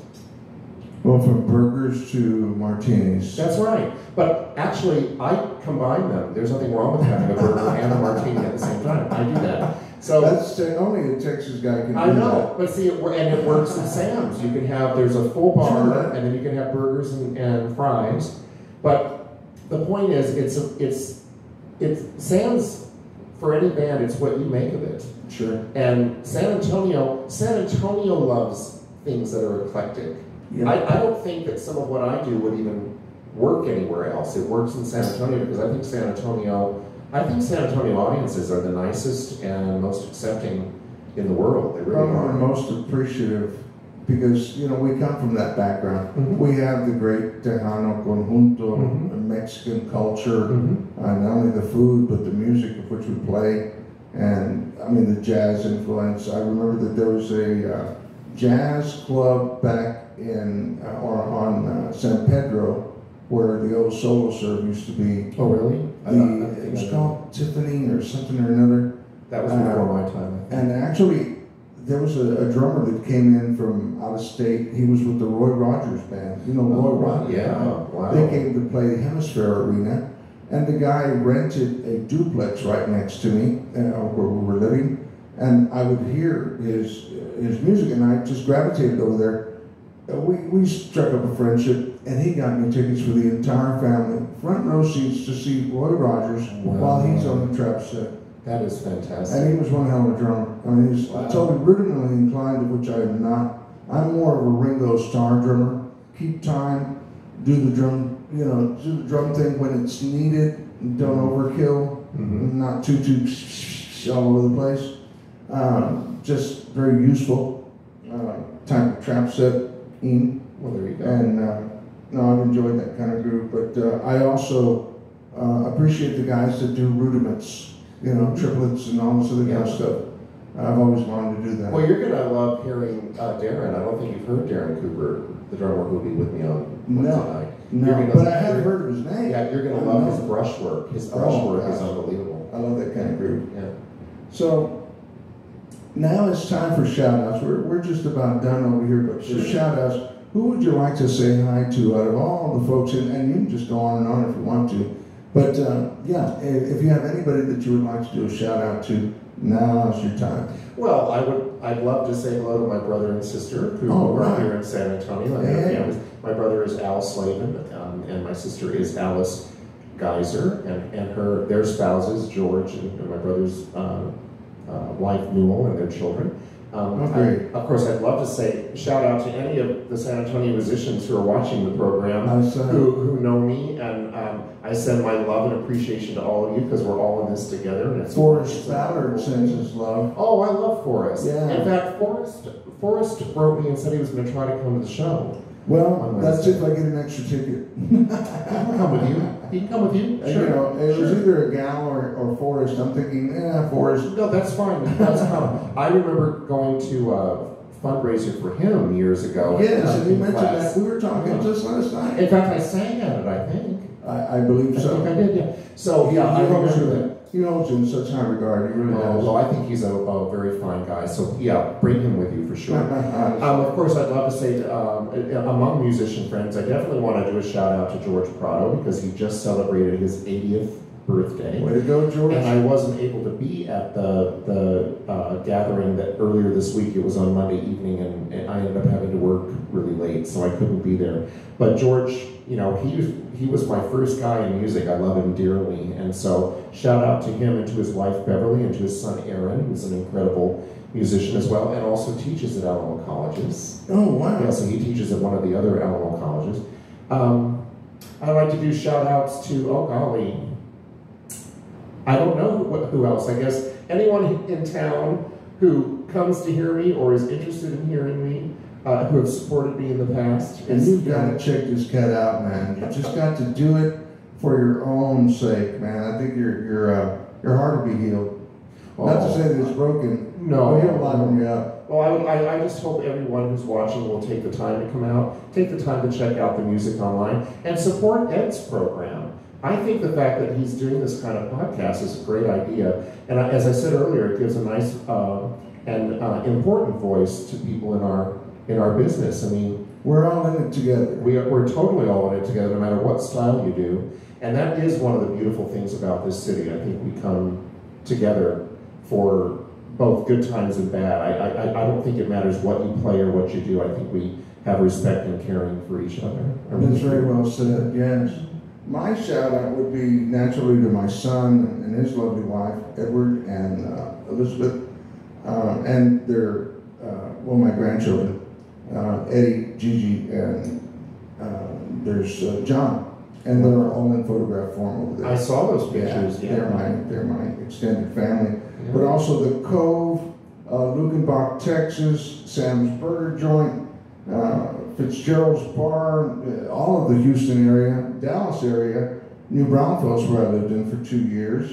A: Well, from burgers to martinis.
B: That's right. But actually, I combine them. There's nothing wrong with having a burger and a martini at the same time. I do that. So
A: That's only a Texas guy can do
B: I know, but see, it, and it works at Sam's. You can have there's a full bar, and then you can have burgers and, and fries. But the point is, it's a, it's it's Sam's for any band. It's what you make of it.
A: Sure.
B: And San Antonio, San Antonio loves things that are eclectic.
A: Yeah.
B: I, I don't think that some of what I do would even work anywhere else. It works in San Antonio because I think San Antonio, I think San Antonio audiences are the nicest and most accepting in the world. They really
A: Probably
B: are.
A: most appreciative because you know we come from that background.
B: Mhm.
A: We have the great Tejano conjunto,
B: Mhm.
A: the Mexican culture,
B: Mhm.
A: uh, not only the food but the music of which we play, and I mean the jazz influence. I remember that there was a uh, jazz club back in uh, or on uh, San Pedro where the old solo serve used to be.
B: Oh, really? I don't- I
A: The, it was called Tiffany or something or another.
B: That was before my time.
A: And actually, there was a, a drummer that came in from out of state. He was with the Roy Rogers band. You know Roy Rogers?
B: Yeah, wow.
A: They came to play the HemisFair Arena, and the guy rented a duplex right next to me, uh, where we were living, and I would hear his his music, and I just gravitated over there. Uh, we we struck up a friendship, and he got me tickets for the entire family, front row seats to see Roy Rogers
B: Wow.
A: while he's on the trap set.
B: That is fantastic.
A: And he was one hell of a drummer. I mean, he's
B: Wow.
A: totally rudimentally inclined, which I am not. I'm more of a Ringo Starr drummer. Keep time, do the drum, you know, do the drum thing when it's needed. Don't overkill.
B: Mhm.
A: Not too too all over the place. Um, just very useful uh, type of trap set in.
B: Well, there you go.
A: And uh, no, I've enjoyed that kind of group. But uh, I also uh, appreciate the guys that do rudiments, you know, triplets and all this other kind of
B: Yeah.
A: stuff. I've always wanted to do that.
B: Well, you're gonna love hearing uh, Darren. I don't think you've heard Darren Cooper, the drummer who'll be with me on Wednesday
A: No.
B: night.
A: no, but I have heard of his name.
B: Yeah, you're gonna love
A: know.
B: his brushwork. His
A: Oh,
B: brushwork is unbelievable.
A: I love that kind of group.
B: Yeah.
A: So now it's time for shout outs. We're, we're just about done over here, but for shout outs, who would you like to say hi to out of all the folks? And, and you can just go on and on if you want to. But uh, yeah, if, if you have anybody that you would like to do a shout out to, now's your time.
B: Well, I would. I'd love to say hello to my brother and sister who
A: Oh,
B: are
A: right.
B: here in San Antonio.
A: Yeah.
B: My brother is Al Slavin, um, and my sister is Alice Geyser, and, and her their spouses George and, and my brother's uh, wife Newell and their children. Um,
A: Oh, great.
B: I- of course, I'd love to say shout out to any of the San Antonio musicians who are watching the program
A: uh,
B: who, who know me, and um, I send my love and appreciation to all of you because we're all in this together. And it's
A: Forrest Ballard sends his love.
B: Oh, I love Forrest.
A: Yeah.
B: In fact, Forrest Forrest wrote me and said he was going to try to come to the show.
A: Well, that's
B: Wednesday.
A: if I get an extra ticket.
B: He can come with you. He can come with you.
A: And,
B: Sure.
A: You know, it was either a gal or, or Forrest. I'm thinking, eh, Forrest.
B: No, that's fine. That's come. I remember going to a fundraiser for him years ago.
A: Yes, and you mentioned
B: class.
A: that. We were talking
B: Yeah.
A: just last night.
B: In fact, I sang at it. I think.
A: I, I believe
B: I
A: so.
B: think I did. Yeah. So
A: He,
B: yeah, I
A: he
B: remember
A: you,
B: that.
A: He holds you in such high regard. He really
B: Oh,
A: does.
B: well, I think he's a, a very fine guy. So yeah, bring him with you for sure.
A: Um,
B: of course, I'd love to say um, among musician friends, I definitely want to do a shout out to George Prado because he just celebrated his 80th birthday.
A: Way to go, George.
B: And I wasn't able to be at the the uh, gathering that earlier this week. It was on Monday evening, and, and I ended up having to work really late, so I couldn't be there. But George, you know, he was he was my first guy in music. I love him dearly, and so shout out to him and to his wife Beverly and to his son Aaron, who's an incredible musician as well, and also teaches at Alamo colleges.
A: oh, wow.
B: Yeah, so he teaches at one of the other Alamo colleges. Um, I like to do shout outs to, oh golly, I don't know who, who else. I guess anyone in town who comes to hear me or is interested in hearing me, uh, who have supported me in the past.
A: And you've got to check this cat out, man. You just got to do it for your own sake, man. I think your your uh, your heart will be healed. Not to
B: Oh,
A: say that it's broken,
B: No.
A: but he'll liven you up.
B: Well, I, would- I, I just hope everyone who's watching will take the time to come out, take the time to check out the music online, and support Ed's program. I think the fact that he's doing this kind of podcast is a great idea. And I, as I said earlier, it gives a nice uh, and uh, important voice to people in our in our business. I mean,
A: We're all in it together.
B: we are, we're totally all in it together, no matter what style you do. And that is one of the beautiful things about this city. I think we come together for both good times and bad. I, I, I don't think it matters what you play or what you do. I think we have respect and caring for each other.
A: That's very well said, yes. My shout out would be naturally to my son and his lovely wife, Edward and uh, Elizabeth, uh, and their, uh, well, my grandchildren, uh, Eddie, Gigi, and uh, there's uh, John. And they're all in photograph form over there.
B: I saw those pictures.
A: Yeah,
B: Yeah,
A: they're my they're my extended family.
B: Yeah.
A: But also the Cove, uh, Luckenbach, Texas, Sam's Burger Joint, uh, Fitzgerald's Bar, uh, all of the Houston area, Dallas area, New Braunfels, where I lived in for two years.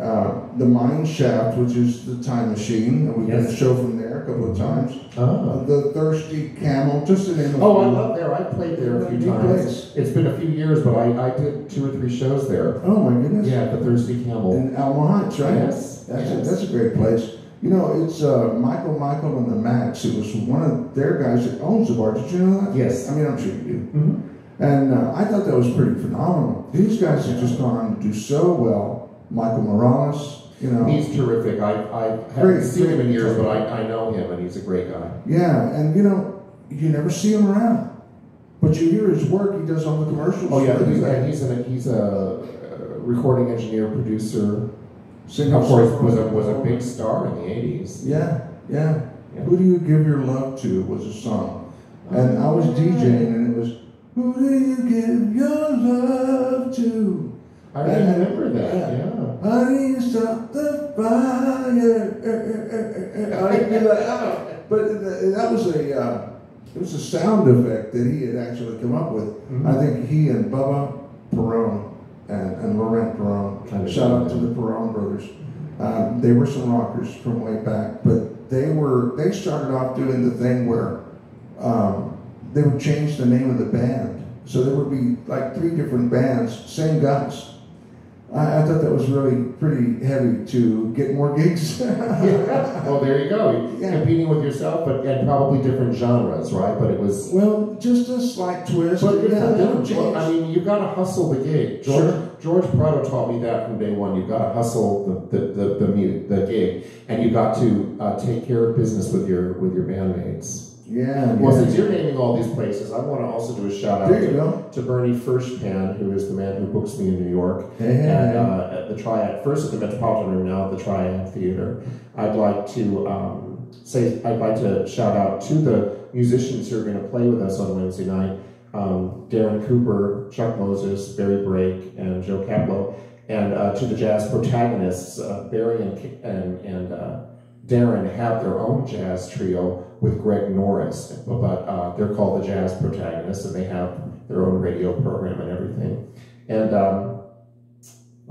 A: Uh, the Mine Shaft, which is the time machine, and we've done a show from there a couple of times. Uh,
B: Oh.
A: the Thirsty Camel, just to name
B: Oh, I love there. I played there a few times.
A: place.
B: It's been a few years, but I, I did two or three shows there.
A: Oh my goodness!
B: Yeah, the Thirsty Camel.
A: In Alamo Heights, right?
B: Yes.
A: That's,
B: yes.
A: A, that's a great place. You know, it's uh, Michael Michael and the Max. It was one of their guys that owns the bar. Did you know that?
B: Yes.
A: I mean, I'm sure you do.
B: Mhm.
A: And uh, I thought that was pretty phenomenal. These guys have just gone on to do so well. Michael Morales, you know.
B: He's terrific. I, I haven't
A: Great,
B: seen him in years, but I, I know him, and he's a great guy.
A: yeah, and you know, you never see him around. But you hear his work. He does all the commercials.
B: Oh yeah, he's, and he's a he's a uh, recording engineer, producer.
A: Singer,
B: Of course, was a was a big star in the eighties.
A: Yeah, yeah.
B: Yeah.
A: Who do you give your love to was a song. And I was DJing and it was, Who do you give your love to?
B: I remember that. Yeah.
A: Do you stop the fire? I'd be like, oh. But that was a, uh, it was a sound effect that he had actually come up with.
B: Mhm.
A: I think he and Bubba Perone and, and Laurent Perone,
B: Kind of
A: shout out to the Perone brothers. Um, they were some rockers from way back, but they were they started off doing the thing where um, they would change the name of the band, so there would be like three different bands, same guys. I, I thought that was really pretty heavy to get more gigs.
B: Yeah. Well, there you go.
A: Yeah.
B: Competing with yourself, but and probably different genres, right? But it was.
A: well, just a slight twist.
B: But
A: yeah, change.
B: I mean, you've got to hustle the gig. George,
A: Sure.
B: George Prado taught me that from day one. You've got to hustle the the the, the, the gig, and you've got to uh, take care of business with your with your bandmates.
A: Yeah,
B: Well,
A: yeah.
B: since you're naming all these places, I want to also do a shout out to, to Bernie Furshpan, who is the man who books me in New York.
A: Hey,
B: and uh, at the Triad, first at the Metropolitan Room, now at the Triad Theater. I'd like to um, say, I'd like to shout out to the musicians who are going to play with us on Wednesday night um, Darren Cooper, Chuck Moses, Barry Brake, and Joe Caploe, and uh, to the jazz protagonists, uh, Barry and, and, and uh, Darren have their own jazz trio with Greg Norris, but uh, they're called the Jazz Protagonists, and they have their own radio program and everything. And um,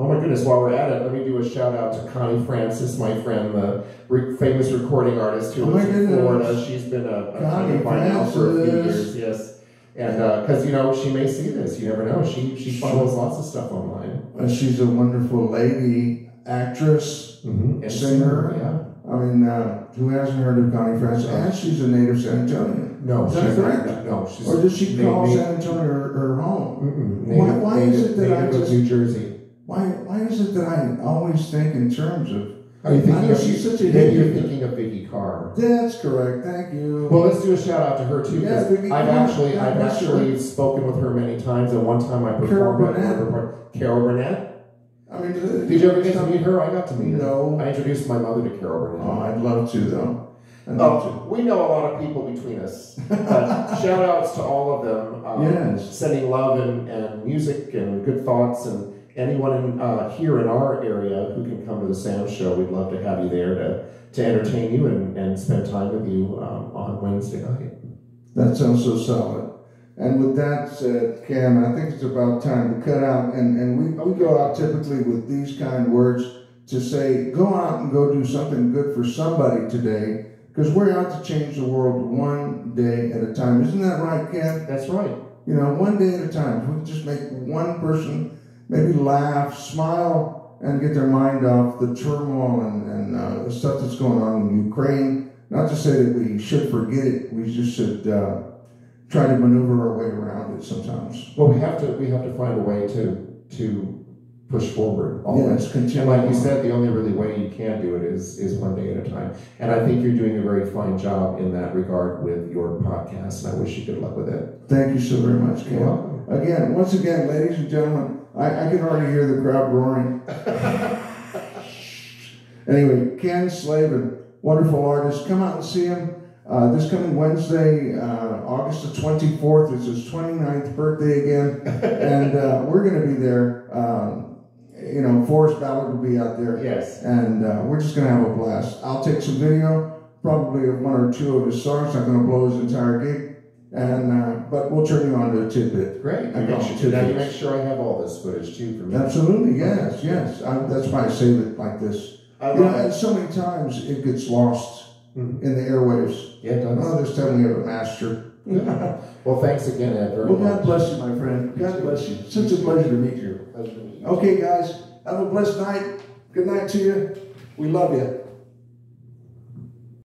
B: Oh my goodness, while we're at it, let me do a shout out to Connie Francis, my friend, the re- famous recording artist who
A: Oh my
B: lives in. Florida. She's been a, a friend
A: Connie
B: of mine now for a few years, yes. And because, you know, she may see this, you never know. She, she follows lots of stuff online.
A: Uh, she's a wonderful lady, actress.
B: Mm-hmm. And
A: Singer.
B: Yeah.
A: I mean, uh, who hasn't heard of Connie Francis? And she's a native San Antonian.
B: No,
A: Is that
B: she's
A: correct?
B: No, she's
A: Or does she call San Antonio her, her home? Why-
B: Native,
A: why is
B: native,
A: it that I just-
B: New Jersey?
A: Why, why is it that I always think in terms of
B: Are you
A: I
B: thinking of
A: she's such a
B: maybe you're thinking of Vikki Carr?
A: that's correct? Thank you.
B: Well, let's do a shout out to her too.
A: Yeah, Vikki
B: I've
A: Carr.
B: actually, I've actually spoken with her many times, and one time I performed
A: Carol Burnett.
B: Carol Burnett.
A: I mean, uh,
B: Did you ever get to meet her? I got to meet her.
A: No.
B: I introduced my mother to Carol Burnett.
A: Oh, I'd love to though. I'd love
B: Oh, we know a lot of people between us. But shout outs to all of them. Um,
A: Yes.
B: Sending love and, and music and good thoughts and anyone in, uh, here in our area who can come to the Sam Show, we'd love to have you there to, to entertain you and, and spend time with you um, on Wednesday night.
A: That sounds so solid. And with that said, Cam, I think it's about time to cut out. And, and we, we go out typically with these kind words to say, go out and go do something good for somebody today. Because we're out to change the world one day at a time. Isn't that right, Cam?
B: That's right.
A: You know, one day at a time. If we can just make one person maybe laugh, smile, and get their mind off the turmoil and, and uh, the stuff that's going on in Ukraine. Not to say that we should forget it. We just should uh, try to maneuver our way around it sometimes.
B: Well, we have to we have to find a way to to push forward. Always.
A: Yes, continue.
B: And like you said, the only really way you can do it is is one day at a time. And I think you're doing a very fine job in that regard with your podcast. And I wish you good luck with it.
A: Thank you so very much. Again, once again, ladies and gentlemen, I, I can already hear the crowd roaring. anyway, Ken Slavin, wonderful artist. Come out and see him uh, this coming Wednesday, uh, August the 24th. It's his 29th birthday again. and uh, we're going to be there. Um, you know, Forrest Ballard will be out there.
B: Yes.
A: And uh, we're just going to have a blast. I'll take some video, probably of one or two of his songs. I'm going to blow his entire gig. And uh, but we'll turn you on to a tidbit.
B: Great.
A: Got
B: make sure, now you make sure I have all this footage too for me.
A: Absolutely, yes, yes. I, that's why I save it like this.
B: I
A: You know, and
B: it.
A: so many times it gets lost.
B: Mm-hmm.
A: in the airwaves.
B: Yeah.
A: Oh, this time we have a master.
B: Well, thanks again, Ed.
A: Well, God
B: much.
A: bless you, my friend. God bless you. Such a pleasure to meet you.
B: Pleasure to meet you.
A: Okay, guys, have a blessed night. Good night to you. We love you.